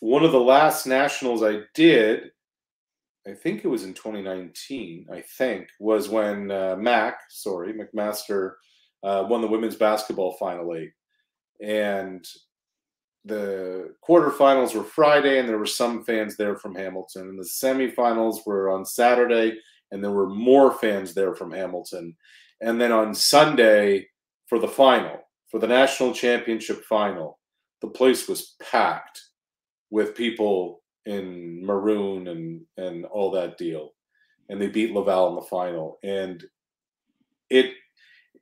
one of the last nationals I did, I think it was in 2019. I think was when uh, Mac, sorry, McMaster, uh, won the women's basketball final eight, and the quarterfinals were Friday, and there were some fans there from Hamilton, and the semifinals were on Saturday, and there were more fans there from Hamilton, and then on Sunday for the final, for the national championship final, the place was packed with people in maroon and and all that deal, and they beat Laval in the final, and it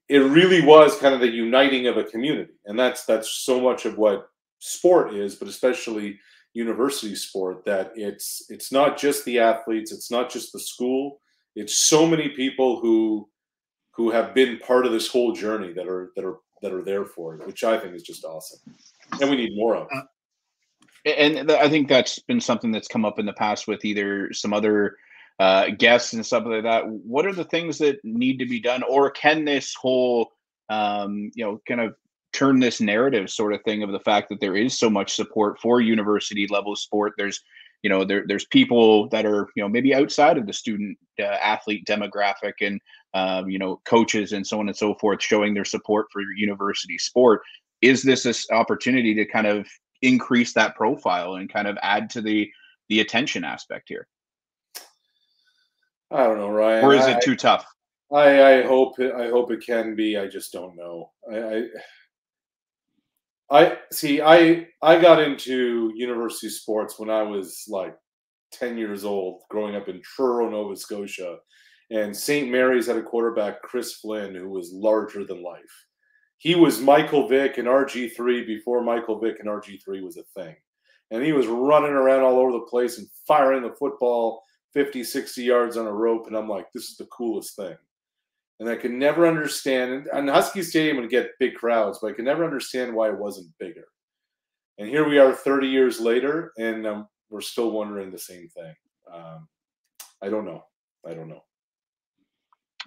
it really was kind of the uniting of a community, and that's that's so much of what sport is, but especially university sport that it's it's not just the athletes, it's not just the school, it's so many people who who have been part of this whole journey that are that are that are there for it, which I think is just awesome, and we need more of. Uh, and I think that's been something that's come up in the past with either some other uh, guests and stuff like that. What are the things that need to be done, or can this whole, um, you know, kind of turn this narrative sort of thing of the fact that there is so much support for university level sport? There's you know there, there's people that are you know maybe outside of the student uh, athlete demographic and um, you know coaches and so on and so forth showing their support for university sport. Is this this opportunity to kind of increase that profile and kind of add to the the attention aspect here? I don't know ryan. Or is it I, too tough? I i hope it, i hope it can be. I just don't know. I, I I see. I I got into university sports when I was like ten years old, growing up in Truro, Nova Scotia, and St. Mary's had a quarterback, Chris Flynn, who was larger than life. He was Michael Vick and RG three before Michael Vick and RG three was a thing, and he was running around all over the place and firing the football 50, 60 yards on a rope, and I'm like, this is the coolest thing and I could never understand. And Husky Stadium would get big crowds, but I could never understand why it wasn't bigger. And here we are, 30 years later, and um, we're still wondering the same thing. Um, I don't know. I don't know.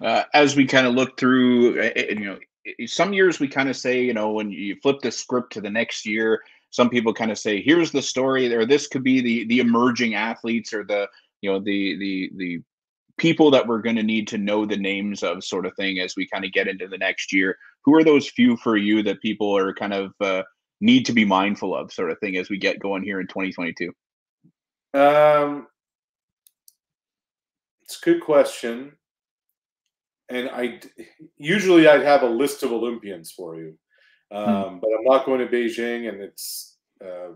Uh, as we kind of look through, you know, some years we kind of say, you know, when you flip the script to the next year, some people kind of say, here's the story, or this could be the the emerging athletes, or the you know the the the people that we're going to need to know the names of sort of thing as we kind of get into the next year who are those few for you that people are kind of uh, need to be mindful of sort of thing as we get going here in 2022 um it's a good question and i usually i'd have a list of olympians for you hmm. um, hmm. but i'm not going to beijing and it's uh,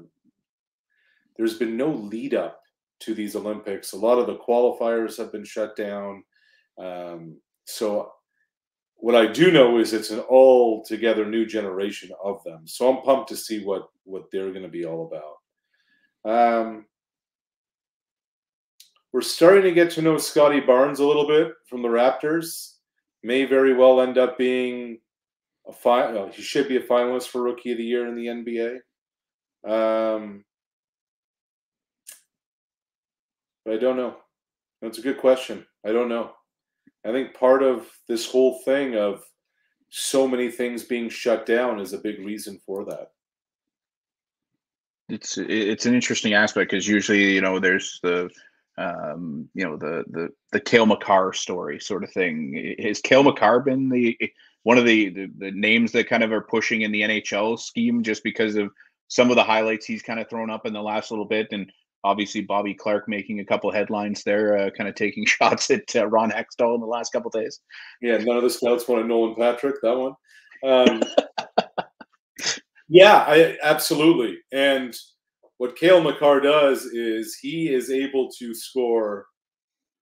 there's been no lead up to these Olympics. A lot of the qualifiers have been shut down. Um, so what I do know is it's an altogether new generation of them. So I'm pumped to see what what they're going to be all about. Um, we're starting to get to know Scottie Barnes a little bit from the Raptors. May very well end up being a final. He should be a finalist for Rookie of the Year in the NBA. Um, But I don't know. That's a good question. I don't know. I think part of this whole thing of so many things being shut down is a big reason for that. it's it's an interesting aspect because usually you know there's the um, you know the the the Cale Makar story sort of thing. Has Cale Makar been the one of the, the the names that kind of are pushing in the NHL scheme just because of some of the highlights he's kind of thrown up in the last little bit and obviously Bobby Clarke making a couple headlines there, uh, kind of taking shots at uh, Ron Hextall in the last couple days. Yeah, none of the scouts wanted Nolan Patrick. That one. Um, yeah, I absolutely. And what Cale Makar does is he is able to score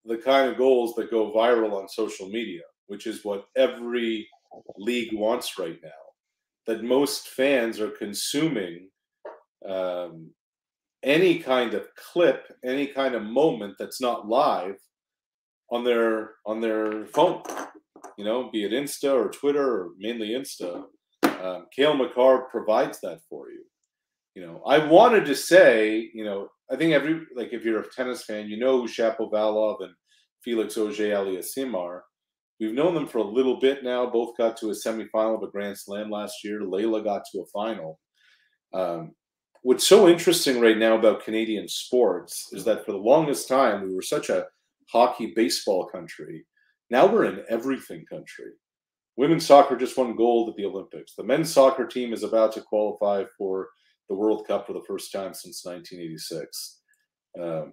the kind of goals that go viral on social media, which is what every league wants right now. That most fans are consuming um, any kind of clip, any kind of moment that's not live on their on their phone. You know, be it Insta or Twitter or mainly Insta. Um, Cale Makar provides that for you. You know, I wanted to say, you know, I think every like if you're a tennis fan, you know who Shapovalov and Felix Auger-Aliassime are. We've known them for a little bit now. Both got to a semifinal of a Grand Slam last year. Leylah got to a final. Um, what's so interesting right now about Canadian sports is that for the longest time we were such a hockey baseball country. Now we're an everything country. Women's soccer just won gold at the Olympics. The men's soccer team is about to qualify for the World Cup for the first time since 1986. Um,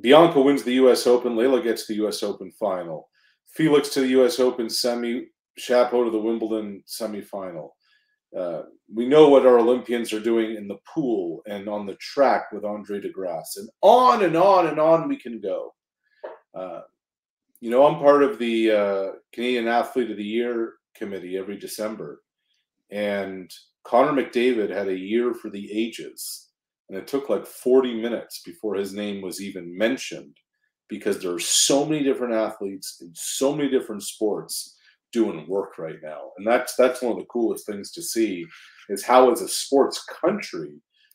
Bianca wins the U.S. Open. Leylah gets the U.S. Open final. Felix to the U.S. Open semi. Shapo to the Wimbledon semifinal. Uh, we know what our Olympians are doing in the pool and on the track with Andre De Grasse, and on and on and on we can go. Uh, you know, I'm part of the uh, Canadian Athlete of the Year committee every December, and Connor McDavid had a year for the ages, and it took like 40 minutes before his name was even mentioned because there are so many different athletes in so many different sports doing work right now. And that's that's one of the coolest things to see is how as a sports country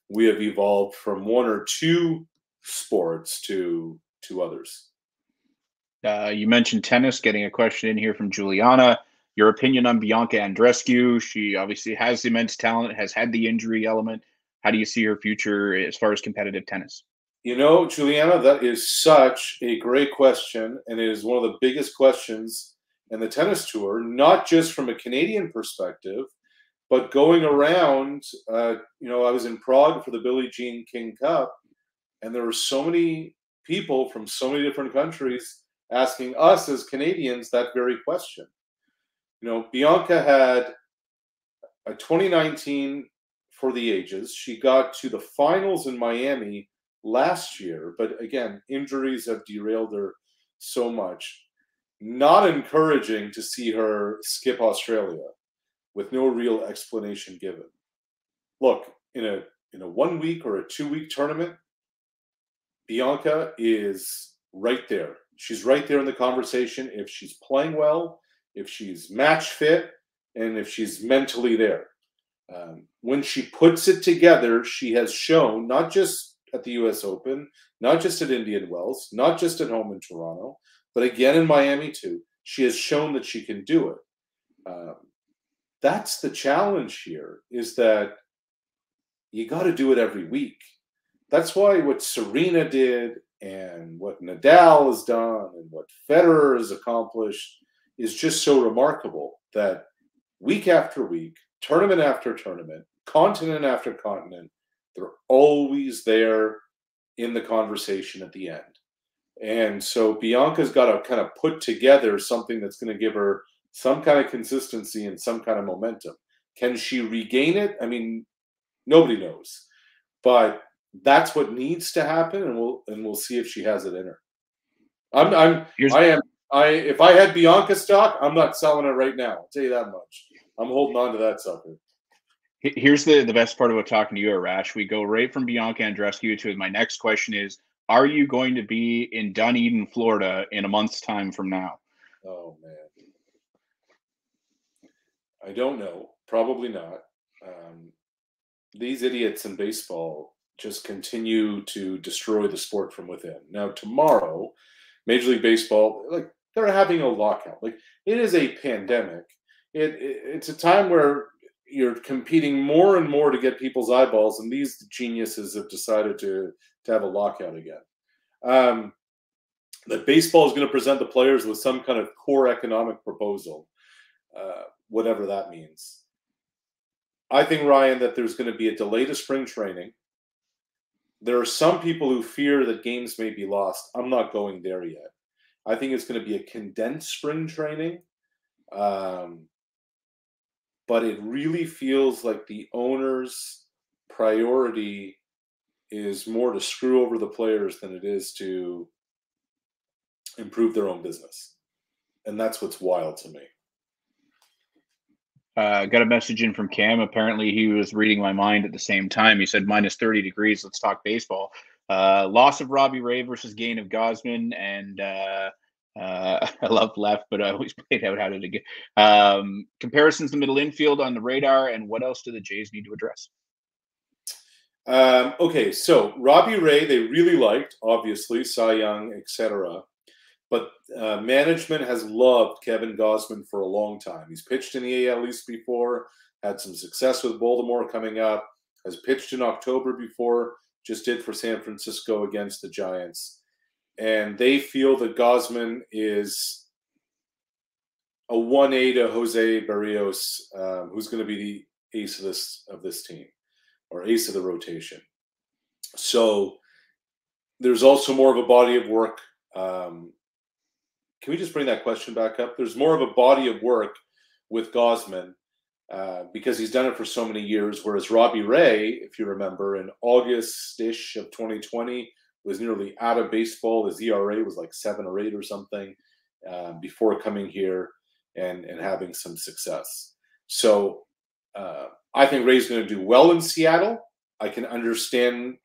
we have evolved from one or two sports to to others. Uh, you mentioned tennis. Getting a question in here from Juliana. Your opinion on Bianca Andreescu? She obviously has immense talent, has had the injury element. How do you see her future as far as competitive tennis? You know, Juliana, that is such a great question, and it is one of the biggest questions and the tennis tour, not just from a Canadian perspective, but going around. Uh, you know, I was in Prague for the Billie Jean King Cup, and there were so many people from so many different countries asking us as Canadians that very question. You know, Bianca had a 2019 for the ages. She got to the finals in Miami last year, but again, injuries have derailed her so much not encouraging to see her skip Australia with no real explanation given. Look, in a in a one week or a two week tournament, Bianca is right there. She's right there in the conversation if she's playing well, if she's match fit, and if she's mentally there. Um, when she puts it together, she has shown not just at the U.S. Open, not just at Indian Wells, not just at home in Toronto, but again in Miami too. She has shown that she can do it. Um, that's the challenge here is that you got to do it every week. That's why what Serena did and what Nadal has done and what Federer has accomplished is just so remarkable that week after week, tournament after tournament, continent after continent, they're always there in the conversation at the end. And so Bianca's got to kind of put together something that's going to give her some kind of consistency and some kind of momentum. Can she regain it? I mean, nobody knows, but that's what needs to happen, and we'll and we'll see if she has it in her. I'm I'm Here's I am I if I had Bianca stock, I'm not selling it right now. I'll tell you that much. I'm holding on to that sucker. Here's the the best part about talking to you, Arash. We go right from Bianca Andreescu to my next question is are you going to be in Dunedin, Florida in a month's time from now? Oh, man. I don't know. Probably not. Um, these idiots in baseball just continue to destroy the sport from within. Now, tomorrow, Major League Baseball, like they're having a lockout. Like it is a pandemic. It, it it's a time where you're competing more and more to get people's eyeballs, and these geniuses have decided to to have a lockout again. Um, that baseball is going to present the players with some kind of core economic proposal, uh, whatever that means. I think Ryan that there's going to be a delay to spring training. There are some people who fear that games may be lost. I'm not going there yet. I think it's going to be a condensed spring training. Um, but it really feels like the owner's priority is more to screw over the players than it is to improve their own business. And that's what's wild to me. Uh, got a message in from Cam. Apparently, he was reading my mind at the same time. He said, minus 30 degrees. Let's talk baseball. Uh, loss of Robbie Ray versus gain of Gausman. And uh, uh, I love left, but I always played out how did it get. Um, comparisons to middle infield on the radar, and what else do the Jays need to address? Um, okay, so Robbie Ray, they really liked, obviously, Cy Young, etc. But uh, management has loved Kevin Gausman for a long time. He's pitched in the AL East before, had some success with Baltimore coming up, has pitched in October before, just did for San Francisco against the Giants and they feel that Gausman is a one A to Jose Berrios, um, who's going to be the ace of this of this team or ace of the rotation. So there's also more of a body of work. Um, can we just bring that question back up? There's more of a body of work with Gausman uh, because he's done it for so many years. Whereas Robbie Ray, if you remember, in August ish of 2020, was nearly out of baseball. His ERA was like seven or eight or something uh, before coming here and, and having some success. So uh, I think Ray's going to do well in Seattle. I can understand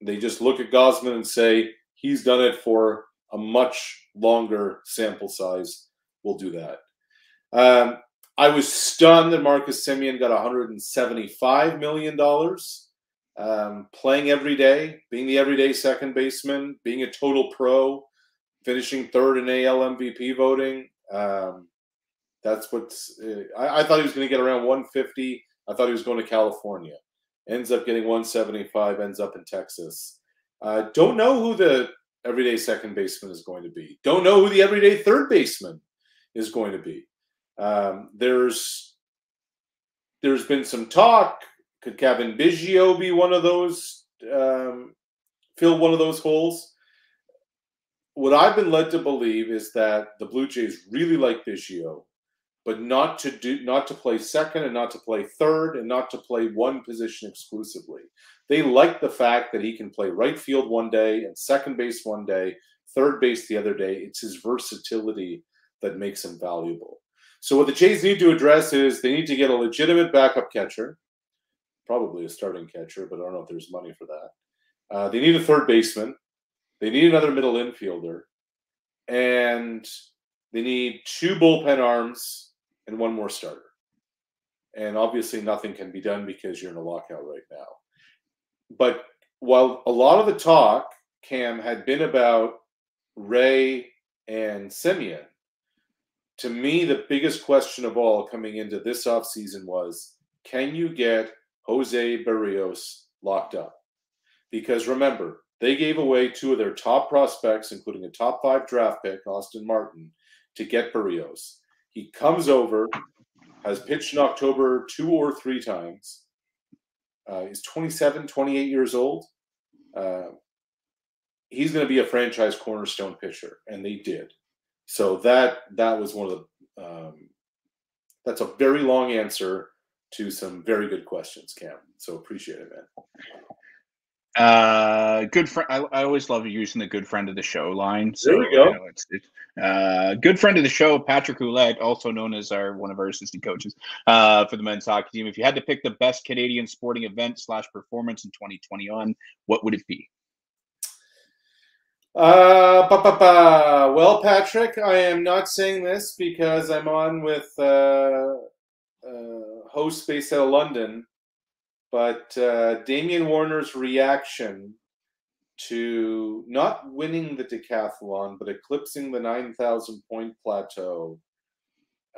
they just look at Gausman and say he's done it for a much longer sample size. We'll do that. Um, I was stunned that Marcus Semien got 175 million dollars um, playing every day, being the everyday second baseman, being a total pro, finishing third in AL MVP voting. Um, that's what's. Uh, I, I, thought he was going to get around 150. I thought he was going to California. Ends up getting 175. Ends up in Texas. Uh, don't know who the everyday second baseman is going to be. Don't know who the everyday third baseman is going to be. Um, there's there's been some talk could Cavan Biggio be one of those, um, fill one of those holes? What I've been led to believe is that the Blue Jays really like Biggio, but not to do, not to play second and not to play third and not to play one position exclusively. They like the fact that he can play right field one day and second base one day, third base the other day. It's his versatility that makes him valuable. So what the Jays need to address is they need to get a legitimate backup catcher probably a starting catcher, but I don't know if there's money for that. Uh, they need a third baseman. They need another middle infielder, and they need two bullpen arms and one more starter. And obviously, nothing can be done because you're in a lockout right now. But while a lot of the talk, Cam, had been about Ray and Semien, to me, the biggest question of all coming into this offseason was can you get Jose Berrios locked up. Because remember, they gave away two of their top prospects, including a top five draft pick, Austin Martin, to get Berrios. He comes over, has pitched in October two or three times. Uh, he's 27, 28 years old. Uh, he's going to be a franchise cornerstone pitcher, and they did. So that that was one of the. Um, that's a very long answer to some very good questions, Cam. So appreciate it, man. Uh, good friend. I, I, always love using the good friend of the show line. So, there we go. You know, it's, it's, uh, good friend of the show, Patrick Ouellette, also known as our one of our assistant coaches uh, for the men's hockey team. If you had to pick the best Canadian sporting event slash performance in 2021, what would it be? Uh, ba, ba, ba. Well, Patrick, I am not saying this because I'm on with uh, uh, host based out of London, but uh, Damian Warner's reaction to not winning the decathlon but eclipsing the 9,000 point plateau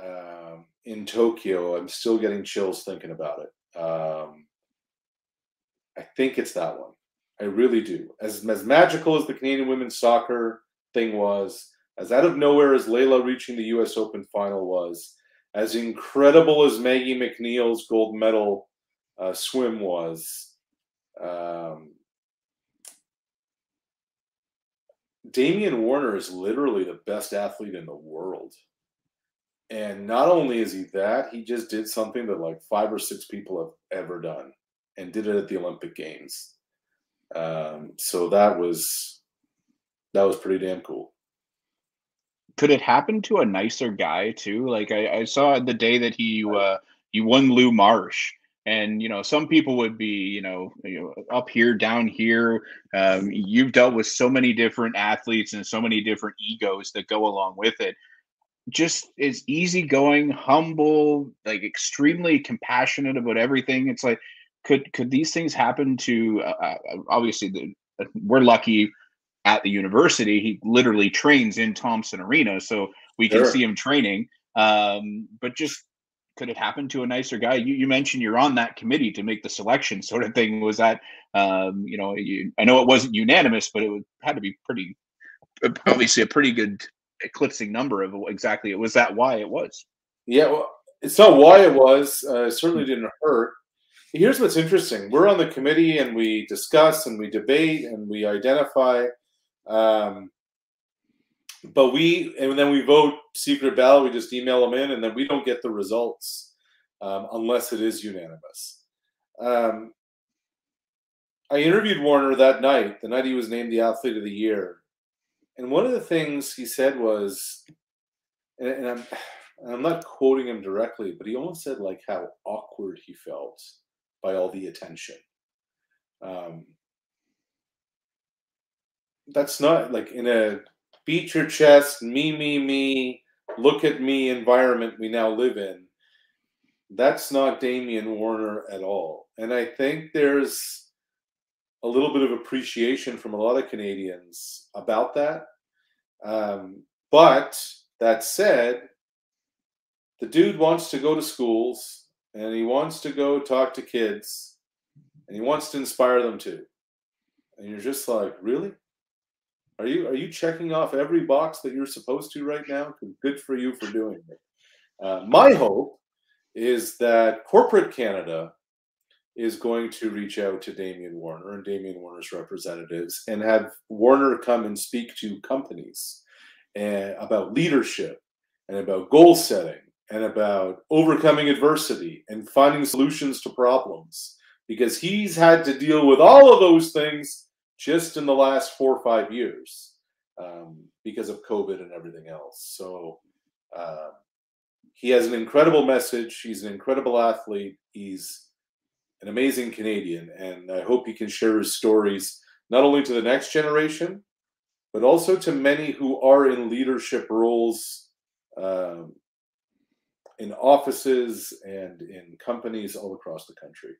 um, in Tokyo. I'm still getting chills thinking about it. Um, I think it's that one. I really do. As as magical as the Canadian women's soccer thing was, as out of nowhere as Leylah reaching the U.S. Open final was, as incredible as Maggie MacNeil's gold medal uh, swim was. Um, Damian Warner is literally the best athlete in the world. And not only is he that, he just did something that like five or six people have ever done and did it at the Olympic Games. Um, so that was that was pretty damn cool. Could it happen to a nicer guy too? Like I, I saw the day that he uh, he won Lou Marsh, and you know some people would be you know, you know up here, down here. Um, you've dealt with so many different athletes and so many different egos that go along with it just is easygoing, humble, like extremely compassionate about everything. It's like, could could these things happen to? Uh, uh obviously, the, uh, we're lucky at the university. He literally trains in Thompson Arena, so we can sure. see him training. Um, but just could it happen to a nicer guy? You, you mentioned you're on that committee to make the selection, sort of thing. Was that, um, you know, you, I know it wasn't unanimous, but it was, had to be pretty, obviously a pretty good eclipsing number of exactly it was that why it was. Yeah, well, it's not why it was. Uh, it certainly didn't hurt. Here's what's interesting: we're on the committee and we discuss and we debate and we identify, um, but we and then we vote secret ballot. We just email them in, and then we don't get the results um, unless it is unanimous. Um, I interviewed Warner that night, the night he was named the athlete of the year, and one of the things he said was, and, and I'm, I'm not quoting him directly, but he almost said like how awkward he felt by all the attention. Um, that's not like in a beat your chest, me, me, me, look at me environment we now live in. That's not Damian Warner at all. And I think there's a little bit of appreciation from a lot of Canadians about that. Um, but that said, the dude wants to go to schools and he wants to go talk to kids and he wants to inspire them too. And you're just like, really? Are you are you checking off every box that you're supposed to right now? Good for you for doing it. Uh, my hope is that corporate Canada is going to reach out to Damian Warner and Damian Warner's representatives and have Warner come and speak to companies and, about leadership and about goal setting and about overcoming adversity and finding solutions to problems because he's had to deal with all of those things just in the last four or five years um, because of COVID and everything else. So uh, he has an incredible message. He's an incredible athlete. He's an amazing Canadian, and I hope he can share his stories not only to the next generation, but also to many who are in leadership roles um, in offices and in companies all across the country.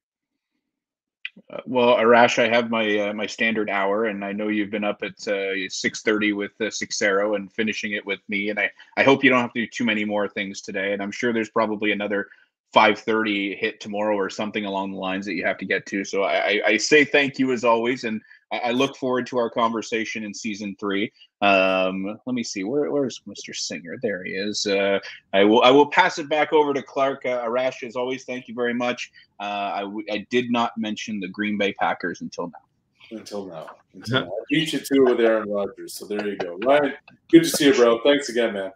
Uh, well, Arash, I have my uh, my standard hour, and I know you've been up at uh, six thirty with uh, Seixeiro and finishing it with me. And I I hope you don't have to do too many more things today. And I'm sure there's probably another 5:30 hit tomorrow or something along the lines that you have to get to. So I, I say thank you as always, and I, look forward to our conversation in season three. Um, let me see where where's Mr. Singer? There he is. Uh, I will I will pass it back over to Clarke uh, Arash. As always, thank you very much. Uh, I, w- I did not mention the Green Bay Packers until now. Until now. Until now. I beat you to with Aaron Rodgers. So there you go. Ryan, good to see you, bro. Thanks again, man.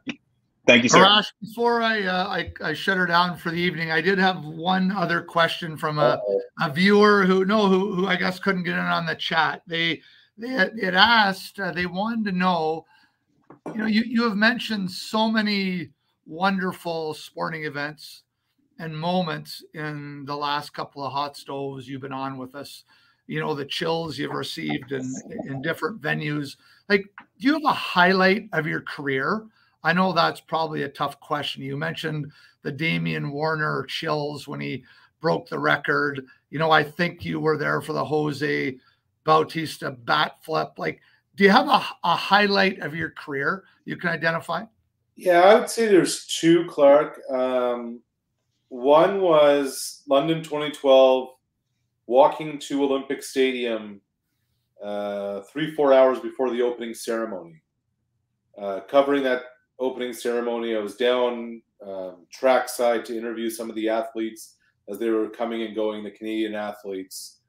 Thank you, sir. Arash, before I, uh, I, I shut her down for the evening, I did have one other question from a, a viewer who no who, who I guess couldn't get in on the chat. They they had, they had asked uh, they wanted to know, you know, you you have mentioned so many wonderful sporting events and moments in the last couple of hot stoves you've been on with us. You know the chills you've received in in different venues. Like, do you have a highlight of your career? I know that's probably a tough question. You mentioned the Damian Warner chills when he broke the record. You know, I think you were there for the Jose Bautista bat flip. Like, do you have a, a highlight of your career you can identify? Yeah, I would say there's two, Clarke. Um, one was London 2012, walking to Olympic Stadium uh, three, four hours before the opening ceremony. Uh, covering that opening ceremony, I was down um, trackside to interview some of the athletes as they were coming and going, the Canadian athletes.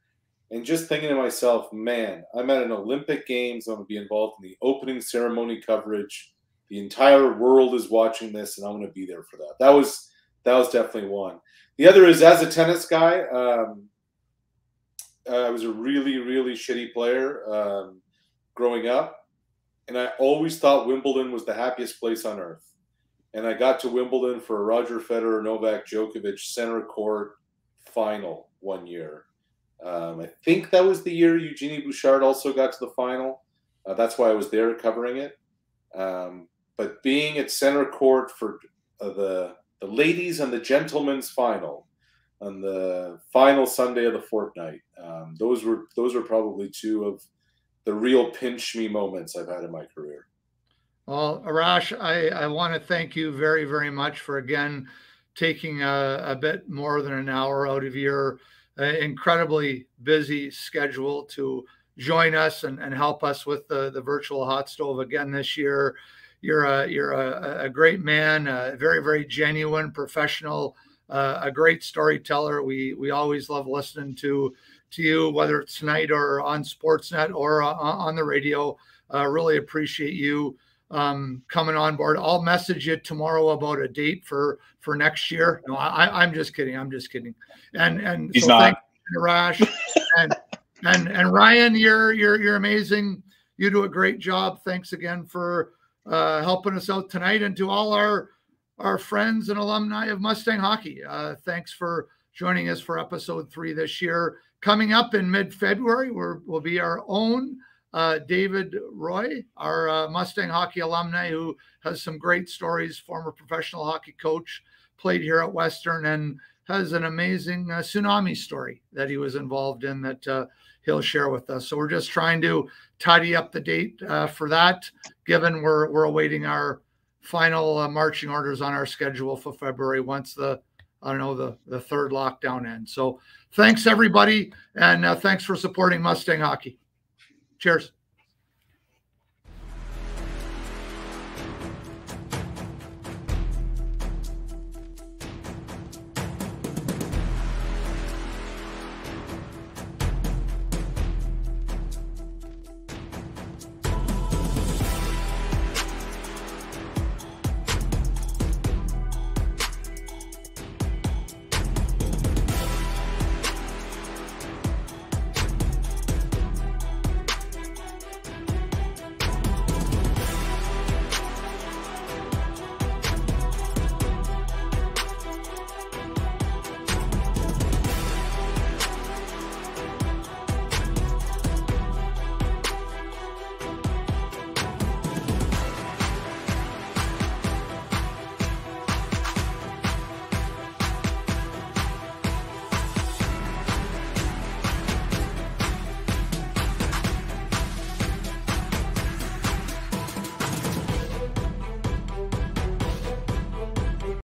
And just thinking to myself, man, I'm at an Olympic Games. I'm going to be involved in the opening ceremony coverage the entire world is watching this, and I'm going to be there for that. That was that was definitely one. The other is as a tennis guy, um, I was a really really shitty player um, growing up, and I always thought Wimbledon was the happiest place on earth. And I got to Wimbledon for a Roger Federer Novak Djokovic center court final one year. Um, I think that was the year Eugenie Bouchard also got to the final. Uh, that's why I was there covering it. Um, but being at center court for uh, the the ladies and the gentlemen's final on the final Sunday of the fortnight, um, those were those were probably two of the real pinch me moments I've had in my career. Well, Arash, I, I want to thank you very, very much for again taking a, a bit more than an hour out of your uh, incredibly busy schedule to join us and, and help us with the, the virtual hot stove again this year you're a you're a, a great man, a very very genuine professional, uh, a great storyteller. We we always love listening to to you, whether it's tonight or on Sportsnet or uh, on the radio. Uh, really appreciate you um, coming on board. I'll message you tomorrow about a date for for next year. No, I, I'm just kidding. I'm just kidding. And and he's so not. Rash and and and Ryan, you're you're you're amazing. You do a great job. Thanks again for uh, helping us out tonight, and to all our our friends and alumni of Mustang Hockey. Uh, thanks for joining us for episode three this year. Coming up in mid February, will be our own uh, David Roy, our uh, Mustang hockey alumni who has some great stories, former professional hockey coach, played here at Western, and has an amazing uh, tsunami story that he was involved in that uh, he'll share with us. So we're just trying to tidy up the date uh, for that, given we're we're awaiting our final uh, marching orders on our schedule for February once the I don't know the the third lockdown ends. So thanks everybody, and uh, thanks for supporting Mustang Hockey. Cheers.